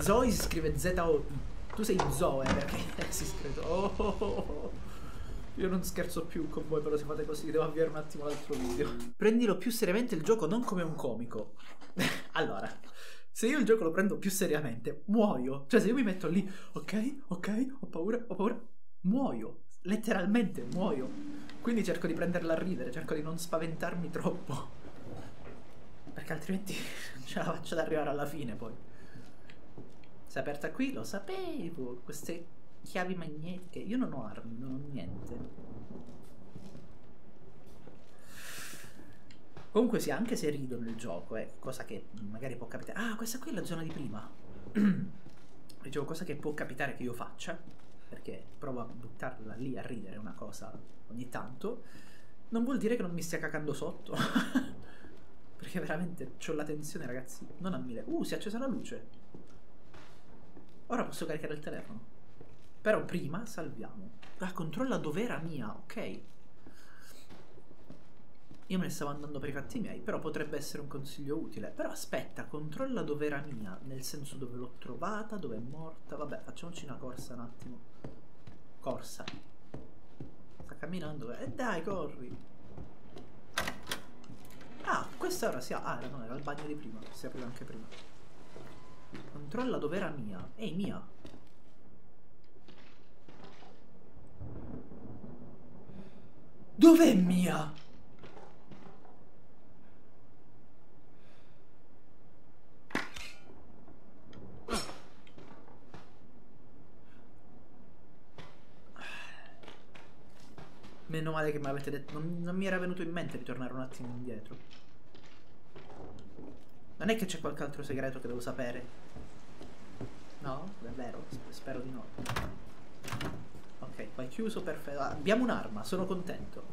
Zoe si scrive Z-O-I. Tu sei Zoe perché si scrive. Oh, oh, oh. Io non scherzo più con voi, però se fate così devo avviare un attimo l'altro video. Prendilo più seriamente il gioco, non come un comico. allora, se io il gioco lo prendo più seriamente, muoio. Cioè, se io mi metto lì, ok, ok, ho paura, ho paura, muoio. Letteralmente muoio. Quindi cerco di prenderla a ridere, cerco di non spaventarmi troppo. Perché altrimenti non ce la faccio ad arrivare alla fine poi. Si aperta qui, lo sapevo. Queste chiavi magnetiche. Io non ho armi, non ho niente. Comunque sì, anche se rido nel gioco, eh, cosa che magari può capitare. Ah, questa qui è la zona di prima. Dicevo, cosa che può capitare che io faccia, perché provo a buttarla lì a ridere una cosa ogni tanto, non vuol dire che non mi stia cacando sotto. perché veramente ho la tensione, ragazzi, non a mille. Uh, si è accesa la luce. Ora posso caricare il telefono. Però prima salviamo. Ah, controlla dove era mia, ok. Io me ne stavo andando per i fatti miei, però potrebbe essere un consiglio utile. Però aspetta, controlla dove era mia, nel senso dove l'ho trovata, dove è morta. Vabbè, facciamoci una corsa un attimo. Corsa. Sta camminando. E eh, dai, corri. Ah, questa ora si ha. Ah, no, era il bagno di prima. Si apriva anche prima. Controlla dove era mia. Ehi, mia. Dov'è mia? Meno male che mi avete detto. Non, non, mi era venuto in mente di tornare un attimo indietro. Non è che c'è qualche altro segreto che devo sapere. No? Davvero? Spero di no. Ok, qua è chiuso, perfetto. Ah, abbiamo un'arma, sono contento.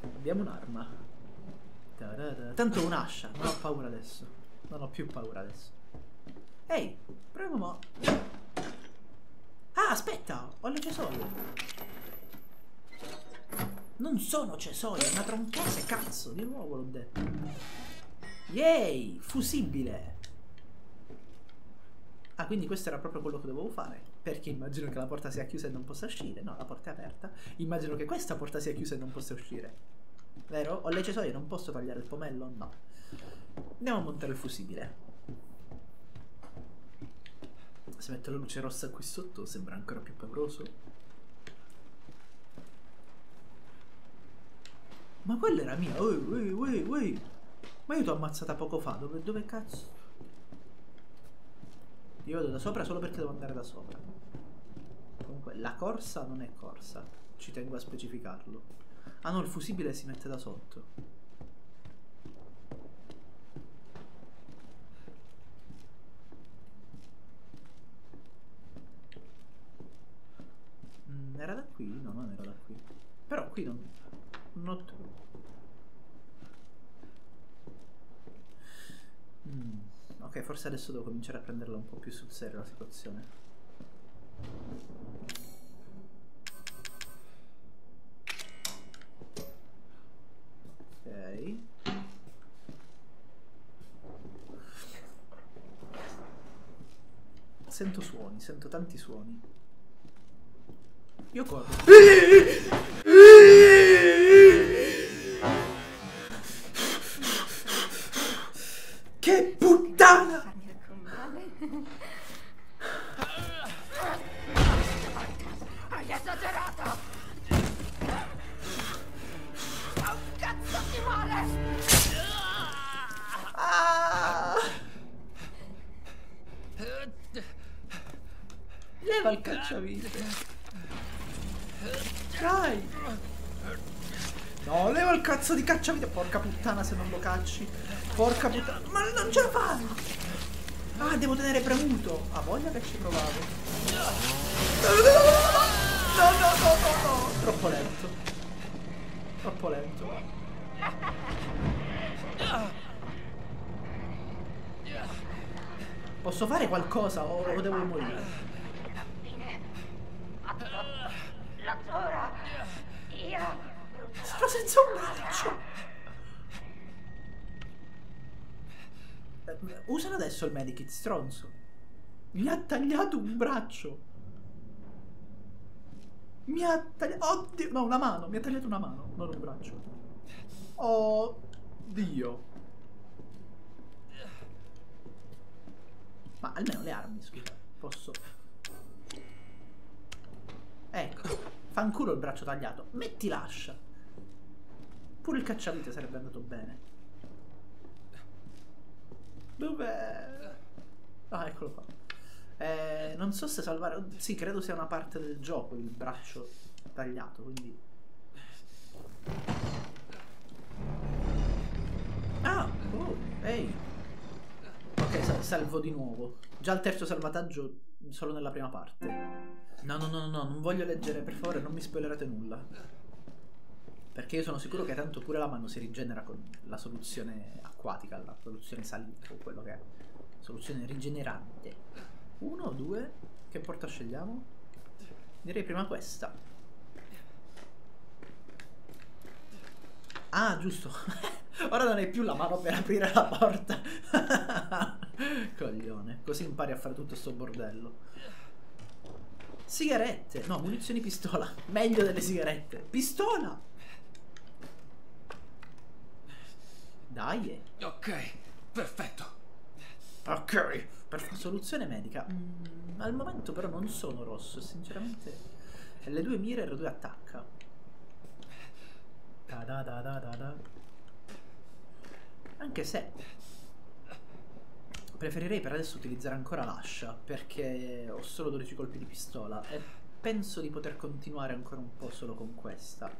Abbiamo un'arma. Tanto un'ascia, non ho paura adesso. Non ho più paura adesso. Ehi, proviamo. Ah, aspetta, ho le cesoie. Non sono cesoie, è una tronchese, cazzo, di nuovo l'ho detto. Yay, fusibile. Ah, quindi questo era proprio quello che dovevo fare. Perché immagino che la porta sia chiusa e non possa uscire. No, la porta è aperta. Immagino che questa porta sia chiusa e non possa uscire. Vero? Ho le cesoie, non posso tagliare il pomello? No. Andiamo a montare il fusibile. Se metto la luce rossa qui sotto sembra ancora più pauroso. Ma quella era mia. Ui, ui, ui, ui. Ma io ti ho ammazzata poco fa. Dove, dove cazzo? Io vado da sopra solo perché devo andare da sopra. Comunque, la corsa non è corsa. Ci tengo a specificarlo. Ah no, il fusibile si mette da sotto. Mm, era da qui? No, non era da qui. Però qui non... Not mm. Ok, forse adesso devo cominciare a prenderla un po' più sul serio la situazione. Ok. Sento suoni, sento tanti suoni. Io corro. se non lo cacci. Porca puttana. Ma non ce la fai! Ah, devo tenere premuto. Ah, voglia che ci provavo. No, no, no, no, no. Troppo lento. Troppo lento. Posso fare qualcosa o, o devo morire? La Zora! Io! Sono senza un braccio. Eh, Usalo adesso il medikit, stronzo. Mi ha tagliato un braccio. Mi ha tagliato... Oddio, no, una mano. Mi ha tagliato una mano, non un braccio. Oh, Dio. Ma almeno le armi, scusa. Posso... Ecco. Fanculo il braccio tagliato. Metti l'ascia. Pure il cacciavite sarebbe andato bene. Dov'è? Ah, eccolo qua. Eh, non so se salvare... Sì, credo sia una parte del gioco il braccio tagliato, quindi... Ah! Oh, ehi! Ok, sal salvo di nuovo. Già il terzo salvataggio solo nella prima parte. No, no, no, no, non voglio leggere, per favore, non mi spoilerate nulla. Perché io sono sicuro che tanto pure la mano si rigenera con la soluzione acquatica, la soluzione salita o quello che è. Soluzione rigenerante. Uno, due. Che porta scegliamo? Direi prima questa. Ah, giusto. Ora non hai più la mano per aprire la porta. Coglione. Così impari a fare tutto sto bordello. Sigarette. No, munizioni pistola. Meglio delle sigarette. Pistola. Dai. Ok, perfetto. Ok. Per soluzione medica. Mm, al momento però non sono rosso. Sinceramente. Le due mire e le due attacca. Da da da da da da. Anche se preferirei per adesso utilizzare ancora l'ascia perché ho solo 12 colpi di pistola e penso di poter continuare ancora un po' solo con questa.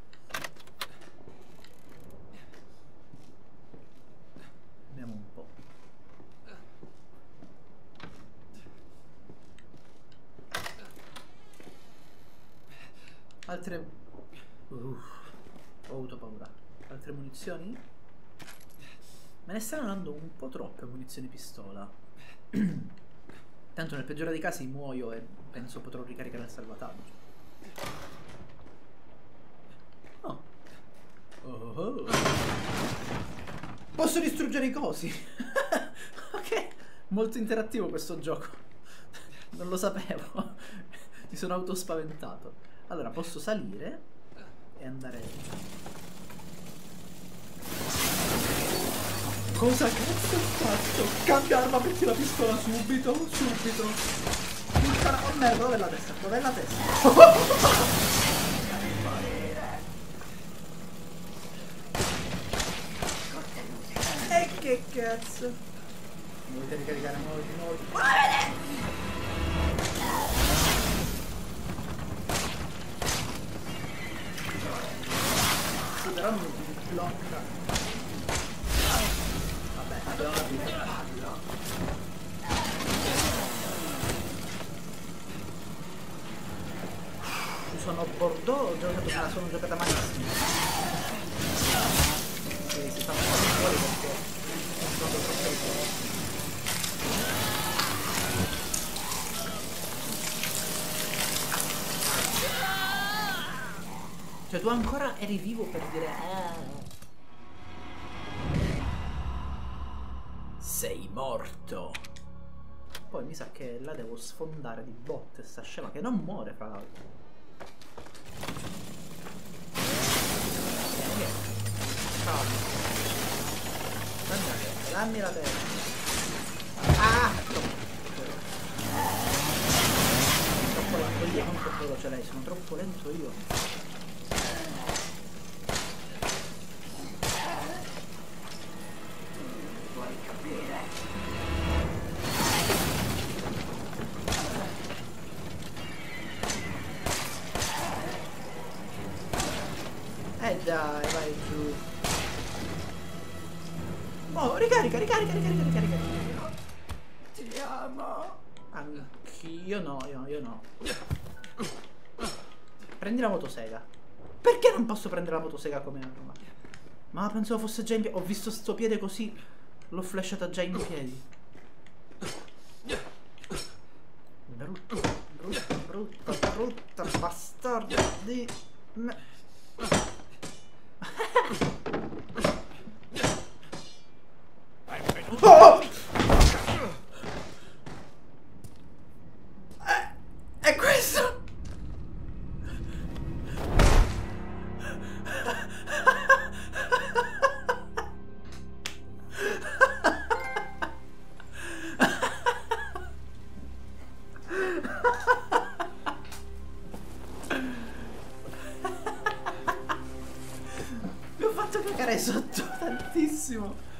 Vediamo un po'. Altre... Uff, ho avuto paura. Altre munizioni? Me ne stanno dando un po' troppe munizioni pistola. Tanto nel peggiore dei casi muoio e penso potrò ricaricare il salvataggio. Oh. Oh, oh. Posso distruggere i cosi. ok. Molto interattivo questo gioco. Non lo sapevo. Mi sono autospaventato. Allora, posso salire e andare... Cosa cazzo ho fatto? Cambia arma metti la pistola subito, subito. Puttana, oh merda, dov'è la testa? Dov'è la testa? e che cazzo? Dovete ricaricare molti, molti. Sì, però non mi blocca. Vabbè, abbiamo. Ci sono Bordeaux, ho giocato, me la sono giocata malissimo. Sì, si stanno facendo fuori perché sono troppo Cioè tu ancora eri vivo per dire "Ah". Sei morto. Poi mi sa che la devo sfondare di botte sta scema che non muore fra l'altro. Ciao. Dammi la la testa. Ah! Troppo lento io, non troppo veloce lei, sono troppo lento io. Ricarica, ricarica, ricarica, ricarica. Ti amo. Anch'io no, io, io no. Prendi la motosega. Perché non posso prendere la motosega come arma? Ma pensavo fosse già in piedi. Ho visto sto piede così. L'ho flashata già in piedi. Brutta, brutta, brutta, brutta bastarda di me. Oh! È, è questo? Mi ho fatto cagare sotto tantissimo.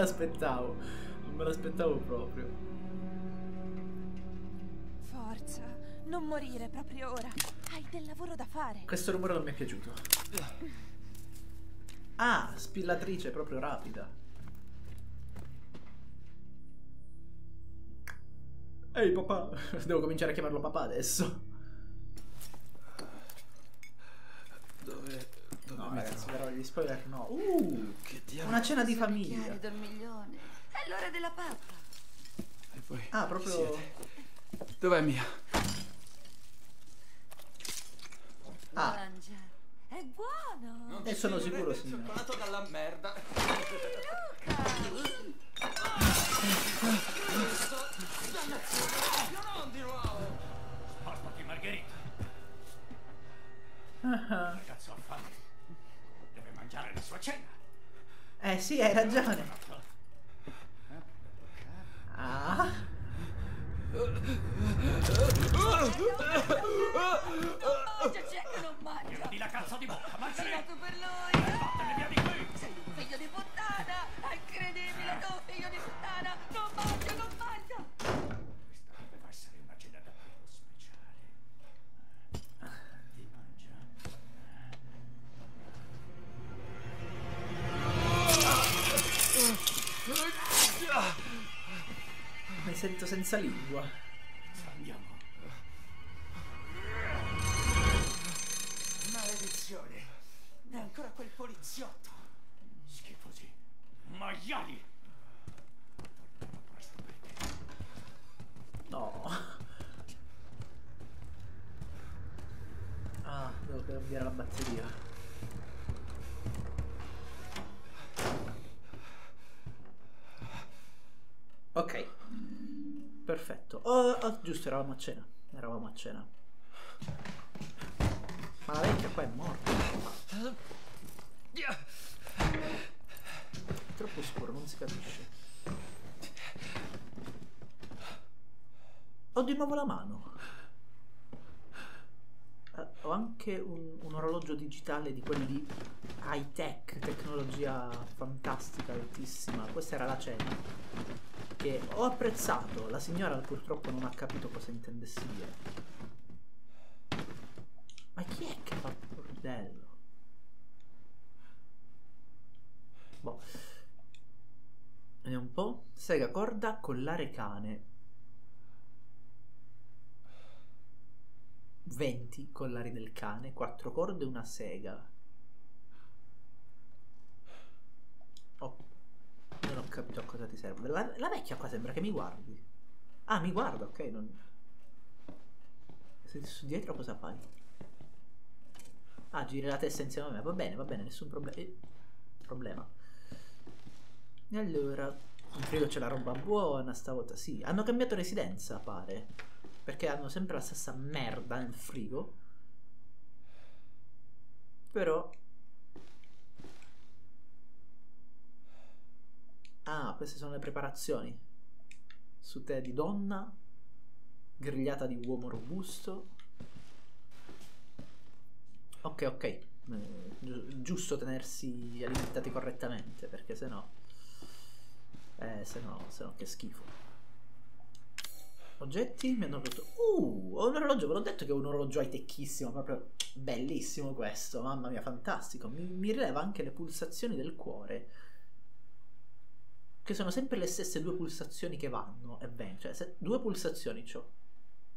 L'aspettavo, non me l'aspettavo proprio. Forza, non morire proprio ora. Hai del lavoro da fare. Questo rumore non mi è piaciuto. Ah, spillatrice proprio rapida. Ehi papà, devo cominciare a chiamarlo papà adesso. Gli spoiler no. Uh, Che diavolo... una cena di famiglia. dormiglione. È l'ora della pappa. E voi? Ah, proprio... Dov'è Mia? Ah. Mangia. È buono. E sono sicuro, signora. cioccolato dalla merda. Non di nuovo. Spostati, Margherita. Ragazzo mangiare la sua cena. Eh sì, hai ragione. Ah. Di la cazzo di bocca, Margherita. Nato per lui. Vattene via di qui. Sei un figlio di puttana. È incredibile, tu figlio di puttana. Non mangia, sento senza lingua. Andiamo. Maledizione. È ancora quel poliziotto. Schifosi. Maiali. No. Ah, devo cambiare la batteria. Ok. Perfetto. Oh, oh, giusto, eravamo a cena. Eravamo a cena. Ma la vecchia qua è morta. È troppo scuro, non si capisce. Ho di nuovo la mano. Eh, ho anche un, un orologio digitale di quelli high tech, tecnologia fantastica, altissima. Questa era la cena. Che ho apprezzato. La signora purtroppo non ha capito cosa intendessi dire. Ma chi è che fa il bordello? Boh. Vediamo un po'. Sega corda, collare cane. 20 collari del cane, 4 corde e una sega. Oh, non ho capito a cosa ti serve. La, la vecchia qua sembra che mi guardi. Ah, mi guarda, ok. Non... Sei su dietro cosa fai? Ah, giri la testa insieme a me. Va bene, va bene, nessun proble- eh, problema. E allora, in frigo c'è la roba buona stavolta. Sì, hanno cambiato residenza, pare. Perché hanno sempre la stessa merda nel frigo. Però... Ah, queste sono le preparazioni. Su te di donna, grigliata di uomo robusto. Ok, ok. Eh, gi- giusto tenersi alimentati correttamente, perché sennò... Eh, sennò, sennò che schifo. Oggetti mi hanno detto Uh, ho un orologio, ve l'ho detto che è un orologio high-techissimo, proprio bellissimo questo, mamma mia, fantastico. Mi, mi rileva anche le pulsazioni del cuore, che sono sempre le stesse due pulsazioni che vanno e vengono. Cioè, se- due pulsazioni c'ho.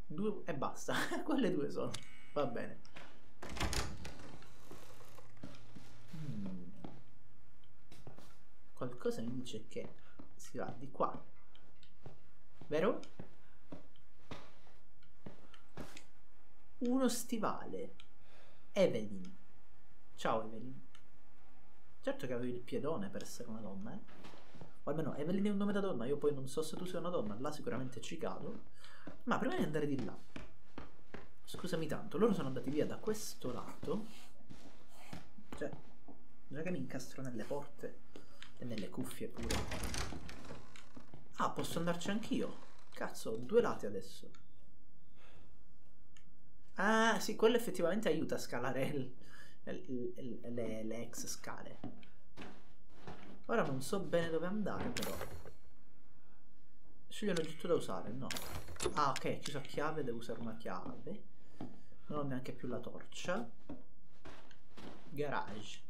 Due e basta. Quelle due sono. Va bene. Mm. Qualcosa mi dice che si va di qua. Vero? Uno stivale. Evelyn. Ciao Evelyn. Certo che avevi il piedone per essere una donna, eh? O almeno Evelyn è un nome da donna, io poi non so se tu sei una donna, là sicuramente ci cado. Ma prima di andare di là, scusami tanto, loro sono andati via da questo lato. Cioè, già che mi incastro nelle porte e nelle cuffie pure. Ah, posso andarci anch'io. Cazzo, ho due lati adesso. Ah, sì, quello effettivamente aiuta a scalare il- il- il- le, le ex scale. Ora non so bene dove andare, però. Scegli un oggetto da usare, no. Ah, ok, chiuso a chiave, devo usare una chiave. Non ho neanche più la torcia. Garage.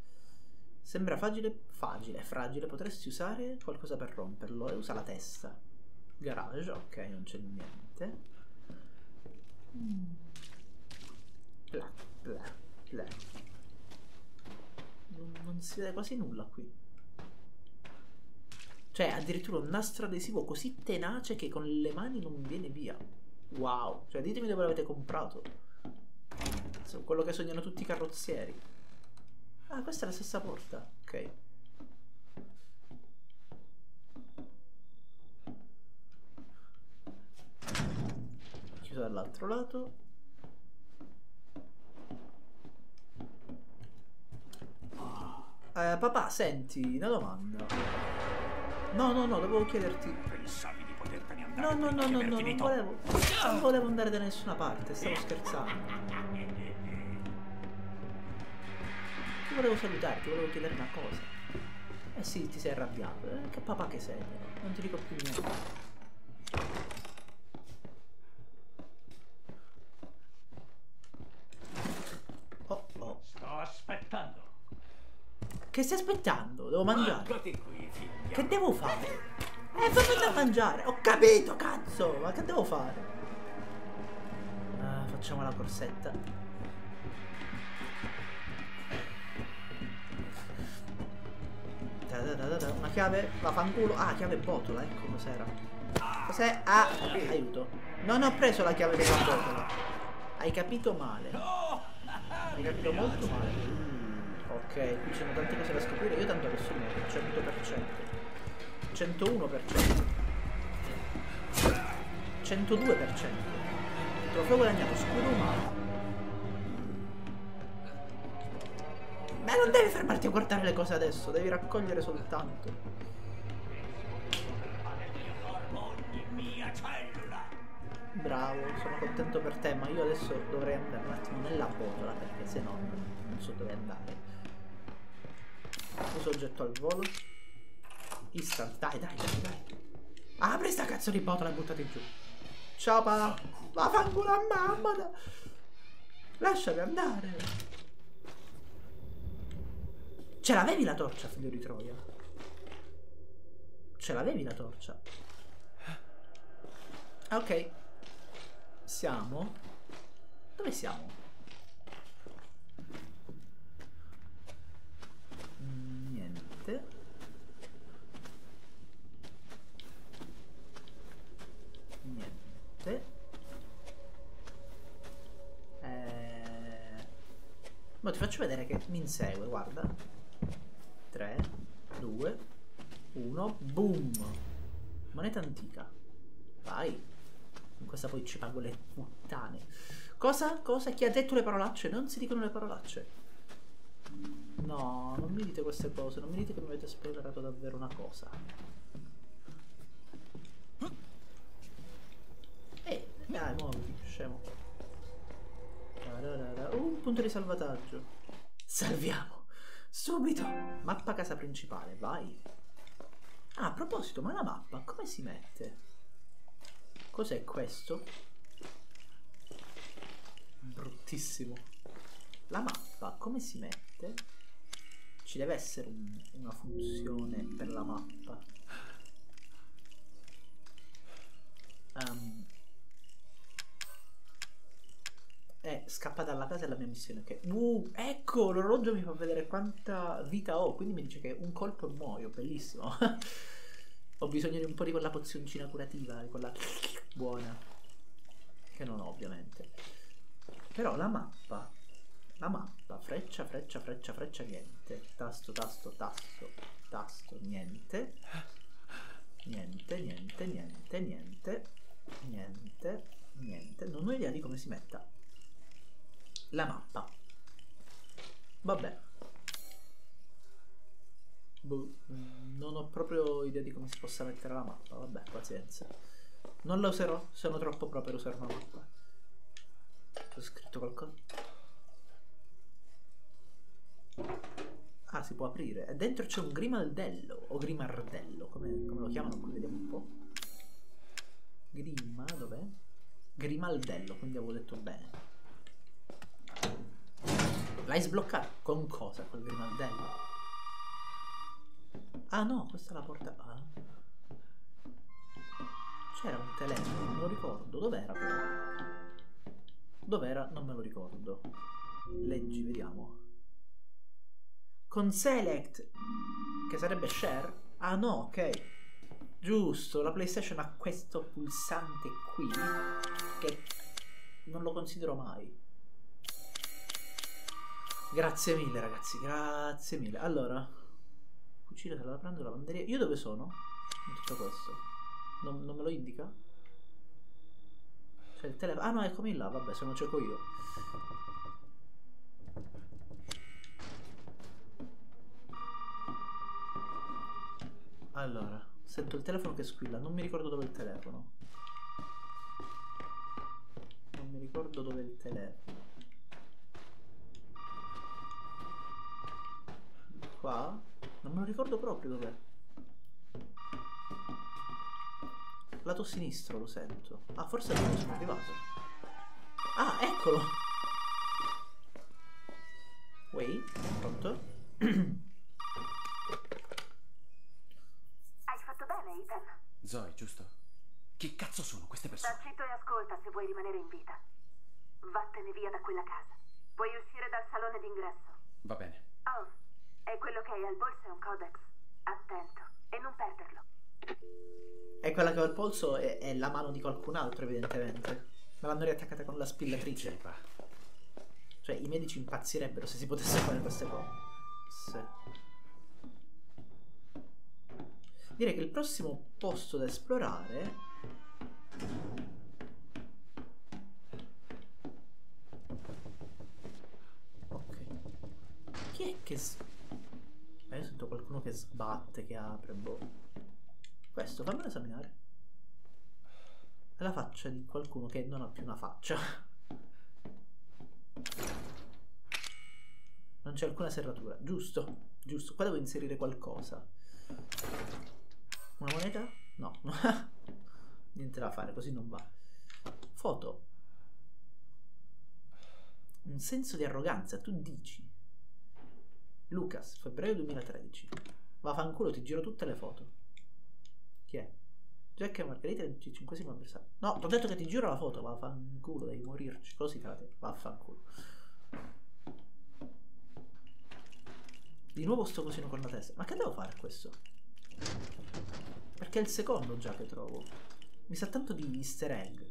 Sembra facile, facile, fragile. Potresti usare qualcosa per romperlo e usa la testa. Garage, ok, non c'è niente. Bla, bla, bla. si vede quasi nulla qui. Cioè, addirittura un nastro adesivo così tenace che con le mani non viene via. Wow. Cioè, ditemi dove l'avete comprato. Insomma, quello che sognano tutti i carrozzieri. Ah, questa è la stessa porta. Ok. Chiuso dall'altro lato. Eh, papà, senti, una domanda. No, no, no, dovevo chiederti. Pensavi di potertene andare? No, no, no, no, no, non volevo. Non volevo andare da nessuna parte, stavo scherzando. Ti volevo salutarti, volevo chiedere una cosa. Eh sì, ti sei arrabbiato. Eh, che papà che sei. Non ti dico più niente. Oh, oh. Sto aspettando. Che stai aspettando? Devo mangiare. Qui. Che devo fare? Eh, fammi da mangiare. Ho capito, cazzo. Ma che devo fare? Ah, facciamo la corsetta. Da da da da da. Una chiave? La fanculo. Ah, chiave botola, ecco cos'era. Cos'è? Ah, aiuto. Non ho preso la chiave della botola. Hai capito male. Hai capito molto male. Ok, qui ci sono tante cose da scoprire. Io tanto adesso muoio. 100%. 101%. 102%. Trofeo guadagnato, scudo umano. Ma non devi fermarti a guardare le cose adesso, devi raccogliere soltanto. Bravo, sono contento per te, ma io adesso dovrei andare un attimo nella botola perché se no non so dove andare. Uso oggetto al volo. Instant, dai, dai, dai, dai. Apri sta cazzo di botola e buttati giù. Ciao pa. Vaffanculo a mamma. da- Lasciami andare. Ce l'avevi la torcia, figlio di Troia? Ce l'avevi la torcia? Ok. Siamo? Dove siamo? Mm, Niente. Niente. Eh... Ma ti faccio vedere che mi insegue, guarda. 3, 2, 1, boom! Moneta antica. Vai. Con questa poi ci pago le puttane. Cosa? Cosa? Chi ha detto le parolacce? Non si dicono le parolacce. No, non mi dite queste cose, non mi dite che mi avete spoilerato davvero una cosa. Eh, dai, muoviti, scemo. Un punto di salvataggio. Salviamo. Subito. Mappa casa principale, vai. Ah, a proposito, ma la mappa come si mette? Cos'è questo? Bruttissimo. La mappa come si mette? Ci deve essere un- una funzione per la mappa. Ehm. Eh, scappa dalla casa è la mia missione. Ok. Uh, ecco, l'orologio mi fa vedere quanta vita ho. Quindi mi dice che un colpo e muoio. Bellissimo. ho bisogno di un po' di quella pozioncina curativa, di quella buona. Che non ho, ovviamente. Però la mappa. La mappa. Freccia, freccia, freccia, freccia, niente. Tasto, tasto, tasto, tasto, niente. Niente, niente, niente, niente. Niente, niente. Non ho idea di come si metta la mappa. Vabbè. Boh, mm, non ho proprio idea di come si possa mettere la mappa. Vabbè, pazienza. Non la userò, sono troppo pro per usare una mappa. Ho scritto qualcosa? Ah, si può aprire. E dentro c'è un grimaldello o grimardello, come, come lo chiamano qui, vediamo un po'. Grima, dov'è? Grimaldello, quindi avevo detto bene. L'hai sbloccato? Con cosa? Col grimaldello? Ah no, questa è la porta... Ah. C'era un telefono, non lo ricordo. Dov'era però? Dov'era? Non me lo ricordo. Leggi, vediamo. Con select, che sarebbe share? Ah no, ok. Giusto, la PlayStation ha questo pulsante qui che non lo considero mai. Grazie mille ragazzi, grazie mille. Allora, cucina se la lavanderia. Io dove sono? In tutto questo. Non, non me lo indica? C'è il telefono. Ah no, eccomi là, vabbè, se non cerco io. Allora, sento il telefono che squilla, non mi ricordo dove è il telefono. Non mi ricordo dove è il telefono. Qua? Non me lo ricordo proprio dov'è. Lato sinistro lo sento. Ah, forse è dove sono arrivato. Ah, eccolo! Wait, pronto? Hai fatto bene, Ethan. Zoe, giusto? Chi cazzo sono queste persone? Sta zitto e ascolta se vuoi rimanere in vita. Vattene via da quella casa. Puoi uscire dal salone d'ingresso. Va bene. Oh, e quello che hai al polso è un codex. Attento e non perderlo. E quella che ho al polso è, è la mano di qualcun altro, evidentemente. Me l'hanno riattaccata con la spillatrice. Cioè, i medici impazzirebbero se si potesse fare queste cose. Sì. Direi che il prossimo posto da esplorare. Ok. Chi è che. Eh, io sento qualcuno che sbatte, che apre, boh. Questo, fammelo esaminare. È la faccia di qualcuno che non ha più una faccia. Non c'è alcuna serratura. Giusto, giusto. Qua devo inserire qualcosa. Una moneta? No. Niente da fare, così non va. Foto. Un senso di arroganza, tu dici. Lucas, febbraio 2013. Vaffanculo, ti giro tutte le foto. Chi è? Jack e Margherita, il 25 avversario. No, ti ho detto che ti giro la foto, vaffanculo, devi morirci. Così te la te, vaffanculo. Di nuovo sto cosino con la testa. Ma che devo fare questo? Perché è il secondo già che trovo. Mi sa tanto di easter egg.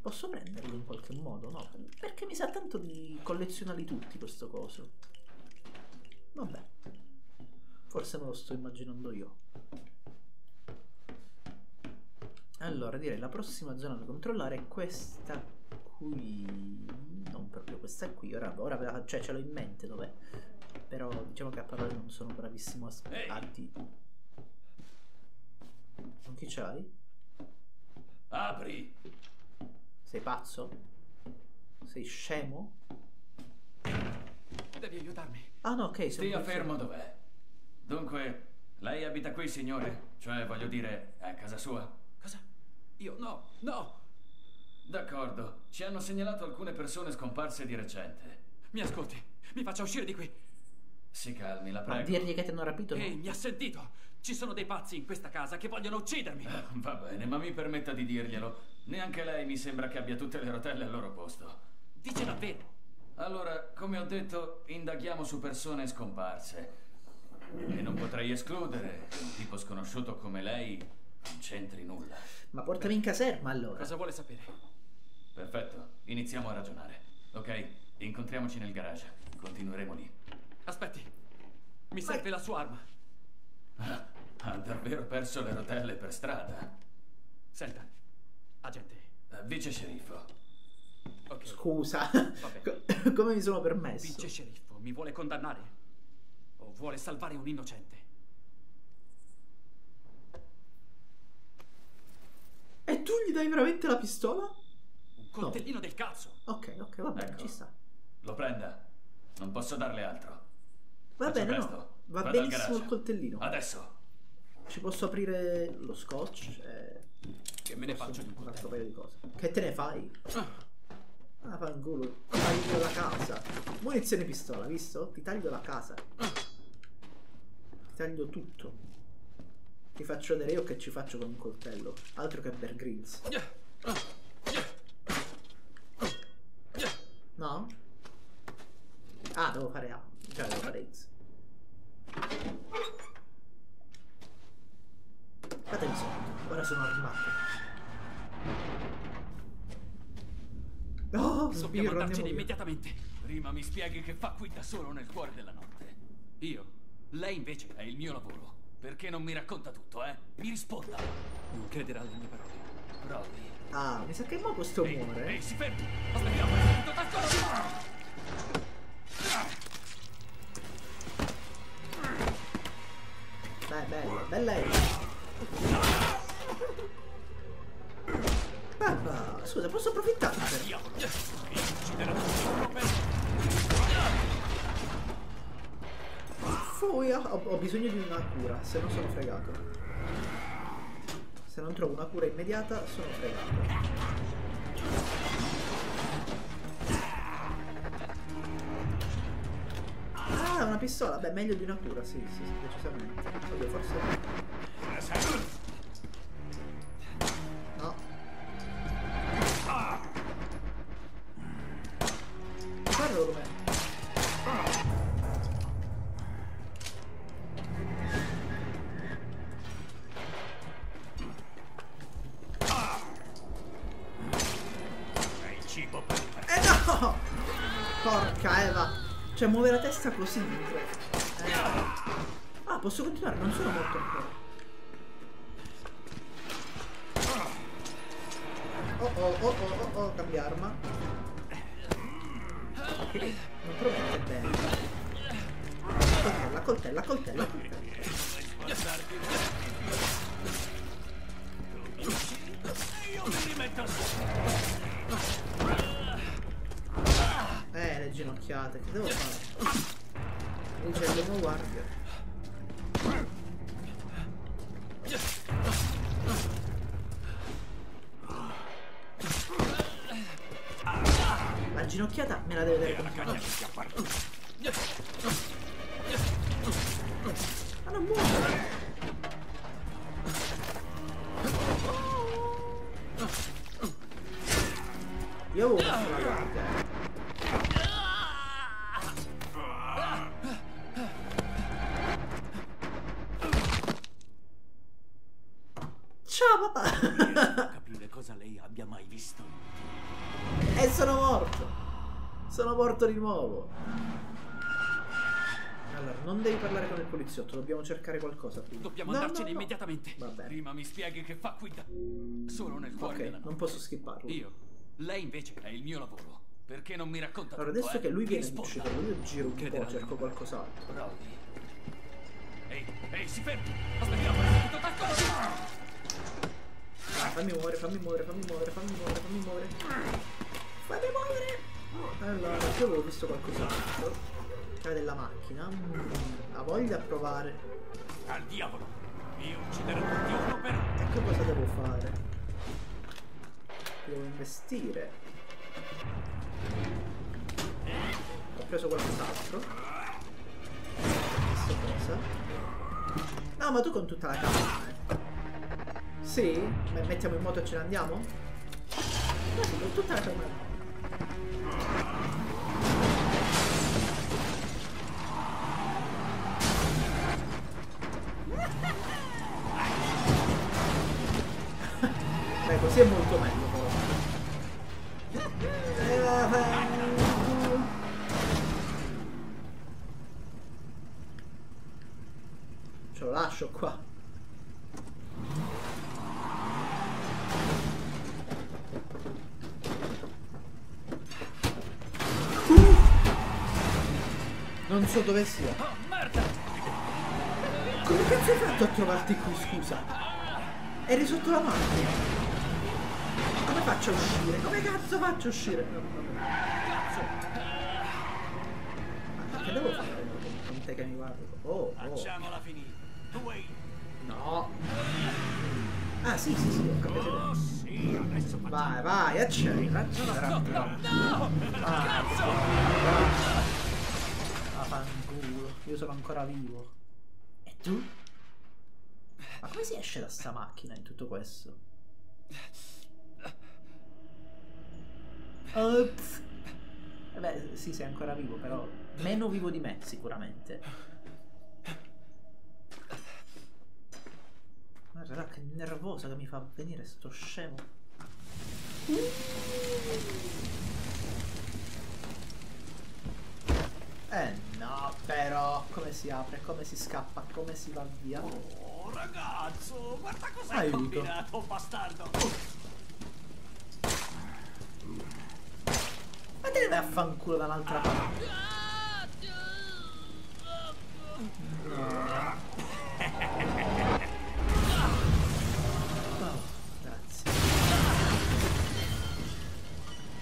Posso prenderlo in qualche modo, no? Perché mi sa tanto di collezionarli tutti questo coso. Vabbè. Forse me lo sto immaginando io. Allora, direi la prossima zona da controllare è questa qui. Non proprio questa qui. Ora, ora cioè, ce l'ho in mente dov'è. Però diciamo che a parole non sono bravissimo a, sp- Ehi! a di- Non chi c'hai? Apri! Sei pazzo? Sei scemo? Devi aiutarmi. Ah no, ok, sei un Stia fermo dov'è. Dunque, lei abita qui, signore? Cioè, voglio dire, è a casa sua? Cosa? Io? No, no! D'accordo. Ci hanno segnalato alcune persone scomparse di recente. Mi ascolti, mi faccia uscire di qui. Si calmi, la Ma prego. dirgli che ti hanno rapito no. Ehi, mi ha sentito? Ci sono dei pazzi in questa casa che vogliono uccidermi. Eh, Va bene, ma mi permetta di dirglielo. Neanche lei mi sembra che abbia tutte le rotelle al loro posto. Dice davvero. Allora, come ho detto, indaghiamo su persone scomparse. E non potrei escludere che un tipo sconosciuto come lei non c'entri nulla. Ma portami in caserma allora. Cosa vuole sapere? Perfetto, iniziamo a ragionare. Ok, incontriamoci nel garage. Continueremo lì. Aspetti. Mi serve la sua arma. Ah, ha davvero perso le rotelle per strada? Senta, agente. Eh, Vice sceriffo. Ok. Scusa. Come mi sono permesso? Vice sceriffo, mi vuole condannare? O vuole salvare un innocente? E tu gli dai veramente la pistola? Un coltellino del cazzo. Ok, ok, va bene, Ecco. ci sta. Lo prenda. Non posso darle altro. Va bene, presto. no. Va Vada al benissimo garage. il coltellino. Adesso. Ci posso aprire lo scotch? Eh, Che me ne faccio di un altro coltello? paio di cose. Che te ne fai? Ah, Ah, fanculo. Ti taglio la casa. Munizione pistola, visto? Ti taglio la casa. Ti taglio tutto. Ti faccio vedere io che ci faccio con un coltello. Altro che Bear Grylls. No? Ciao Lorenzo. Attenzione, ora sono arrivato. Oh, Dobbiamo andarcene immediatamente. Prima mi spieghi che fa qui da solo nel cuore della notte. Io? Lei invece è il mio lavoro. Perché non mi racconta tutto, eh? Mi risponda. Non crederà alle mie parole. Provi. Ah, mi sa che mo questo muore. Ehi, si fermi! Aspettiamo! Tutto d'accordo! Bella, è. Papà, scusa, posso approfittare? Fuia, ho, ho bisogno di una cura, se no sono fregato. Se non trovo una cura immediata, sono fregato. Ah, una pistola, beh, meglio di una cura, sì, sì, sì decisamente. Oddio, forse. Così. Eh. Ah, posso continuare, non sono morto ancora. Di nuovo! Allora, non devi parlare con il poliziotto, dobbiamo cercare qualcosa prima. Dobbiamo No, andarcene no, no. immediatamente. Va bene. Prima mi spieghi che fa qui da solo nel cuore Ok, della notte. non posso skipparlo. Io. Lei invece. È il mio lavoro. Perché non mi racconta Allora, tutto, adesso eh? che lui viene ucciso, io giro un po', Crederà cerco di me. qualcos'altro. Provi. Ehi, ehi, si fermi! Aspettiamo! Ah, fammi muovere, fammi muovere, fammi muovere, fammi muovere, fammi muovere. Fammi muovere! Allora, io avevo visto qualcos'altro. C'era della macchina. Ha voglia a provare. Al diavolo! Io ucciderò tutti uno per uno. E che cosa devo fare? Devo investire. Ho preso qualcos'altro. Questa cosa. No, ma tu con tutta la calma, eh. Sì? Me- Mettiamo in moto e ce ne andiamo? Ma sì, con tutta la calma. Beh, così è molto meglio però. Ce lo lascio qua. Non so dove sia. Oh, merda! Come cazzo hai fatto a trovarti qui, scusa? Eri sotto la macchina. Come faccio a uscire? Come cazzo faccio a uscire? No. Ma che devo fare con- te che mi guardi? Oh, oh. Facciamola finita. E io. No. Ah, sì, sì, sì, ho capito. Oh sì, adesso facciamo. Vai, vai, accelera, accelera. No! Ah, Ah, fanculo. Io sono ancora vivo. E tu? Ma come si esce da sta macchina in tutto questo? Ops. Eh beh, sì, sei ancora vivo, però meno vivo di me, sicuramente. Guarda, che nervosa che mi fa venire sto scemo. Eh però, come si apre, come si scappa, come si va via. Oh, ragazzo, guarda cosa hai Aiuto. combinato, bastardo. Ma te ne vai a fanculo dall'altra parte. Oh, grazie.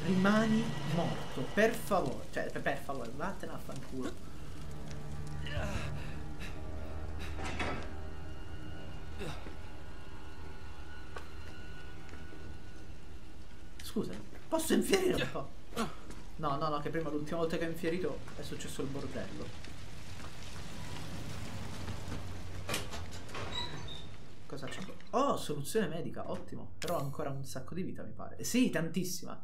Rimani morto, per favore. Cioè, per favore, vattene a fanculo. Posso infierire un? No, no, no, che prima l'ultima volta che ho infierito è successo il bordello. Cosa c'è? Oh, soluzione medica, ottimo. Però ancora un sacco di vita, mi pare. Eh, Sì, tantissima.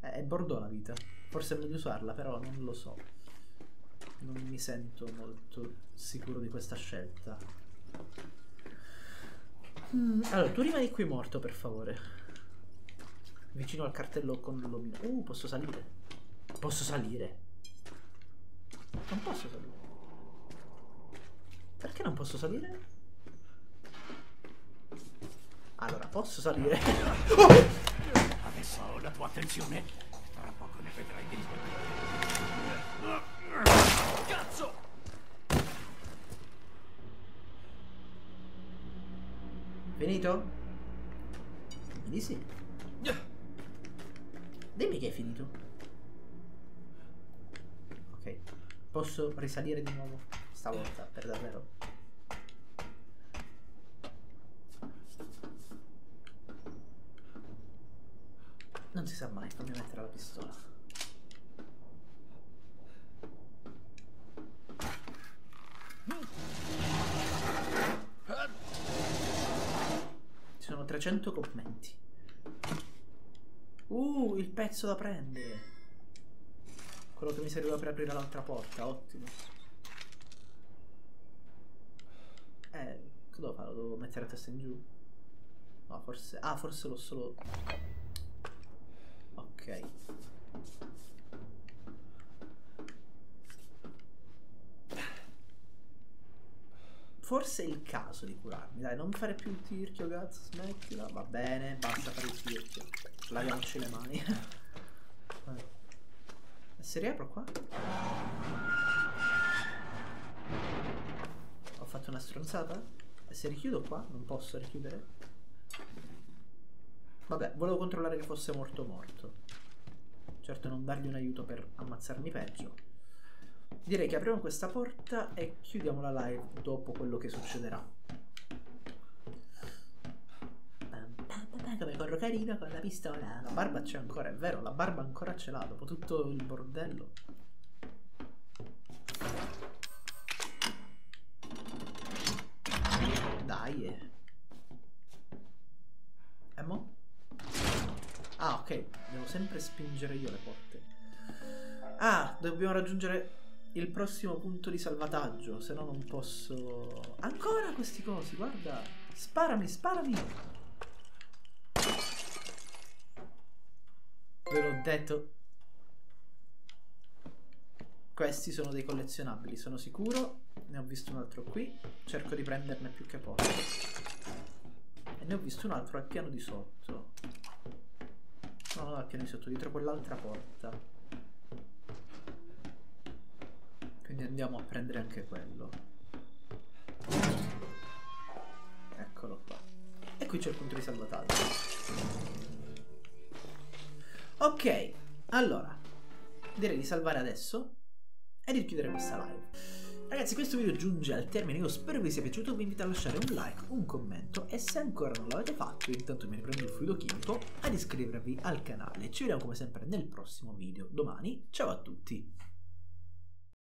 Eh, È bordeaux la vita. Forse è meglio usarla, però non lo so. Non mi sento molto sicuro di questa scelta. Mm, allora, tu rimani qui morto, per favore. Vicino al cartello con l'omino. Uh, posso salire. Posso salire. Non posso salire. Perché non posso salire? Allora, posso salire. Adesso ho la tua attenzione. Tra poco ne vedrai di Cazzo! Finito? Quindi sì. Dimmi che è finito. Ok. Posso risalire di nuovo? Stavolta, per davvero. Non si sa mai, fammi mettere la pistola. Ci sono 300 commenti. Uh, il pezzo da prendere. Quello che mi serviva per aprire l'altra porta, ottimo. Eh, che devo fare? Lo devo mettere a testa in giù? No, forse... Ah, forse l'ho solo... Ok. Forse è il caso di curarmi. Dai, non fare più il tirchio, cazzo, smettila. Va bene, basta fare il tirchio. Laviamoci le mani. Eh. Se riapro qua? Ho fatto una stronzata? E se richiudo qua? Non posso richiudere? Vabbè, volevo controllare che fosse morto morto. Certo non dargli un aiuto per ammazzarmi peggio. Direi che apriamo questa porta e chiudiamo la live dopo quello che succederà. Come corro carino con la pistola. La barba c'è ancora, è vero, la barba ancora ce l'ha dopo tutto il bordello. Dai. eh. E mo? Ah, ok. Devo sempre spingere io le porte. Ah, dobbiamo raggiungere il prossimo punto di salvataggio. Se no non posso... Ancora questi cosi, guarda. Sparami, sparami. Ve l'ho detto. Questi sono dei collezionabili, sono sicuro. Ne ho visto un altro qui. Cerco di prenderne più che posso. E ne ho visto un altro al piano di sotto. No, no, al piano di sotto, dietro quell'altra porta. Quindi andiamo a prendere anche quello. Eccolo qua. E qui c'è il punto di salvataggio. Ok, allora. Direi di salvare adesso e di chiudere questa live. Ragazzi, questo video giunge al termine. Io spero vi sia piaciuto. Vi invito a lasciare un like, un commento. E se ancora non l'avete fatto, intanto mi riprendo il fluido chimico, ad iscrivervi al canale. Ci vediamo come sempre nel prossimo video domani. Ciao a tutti!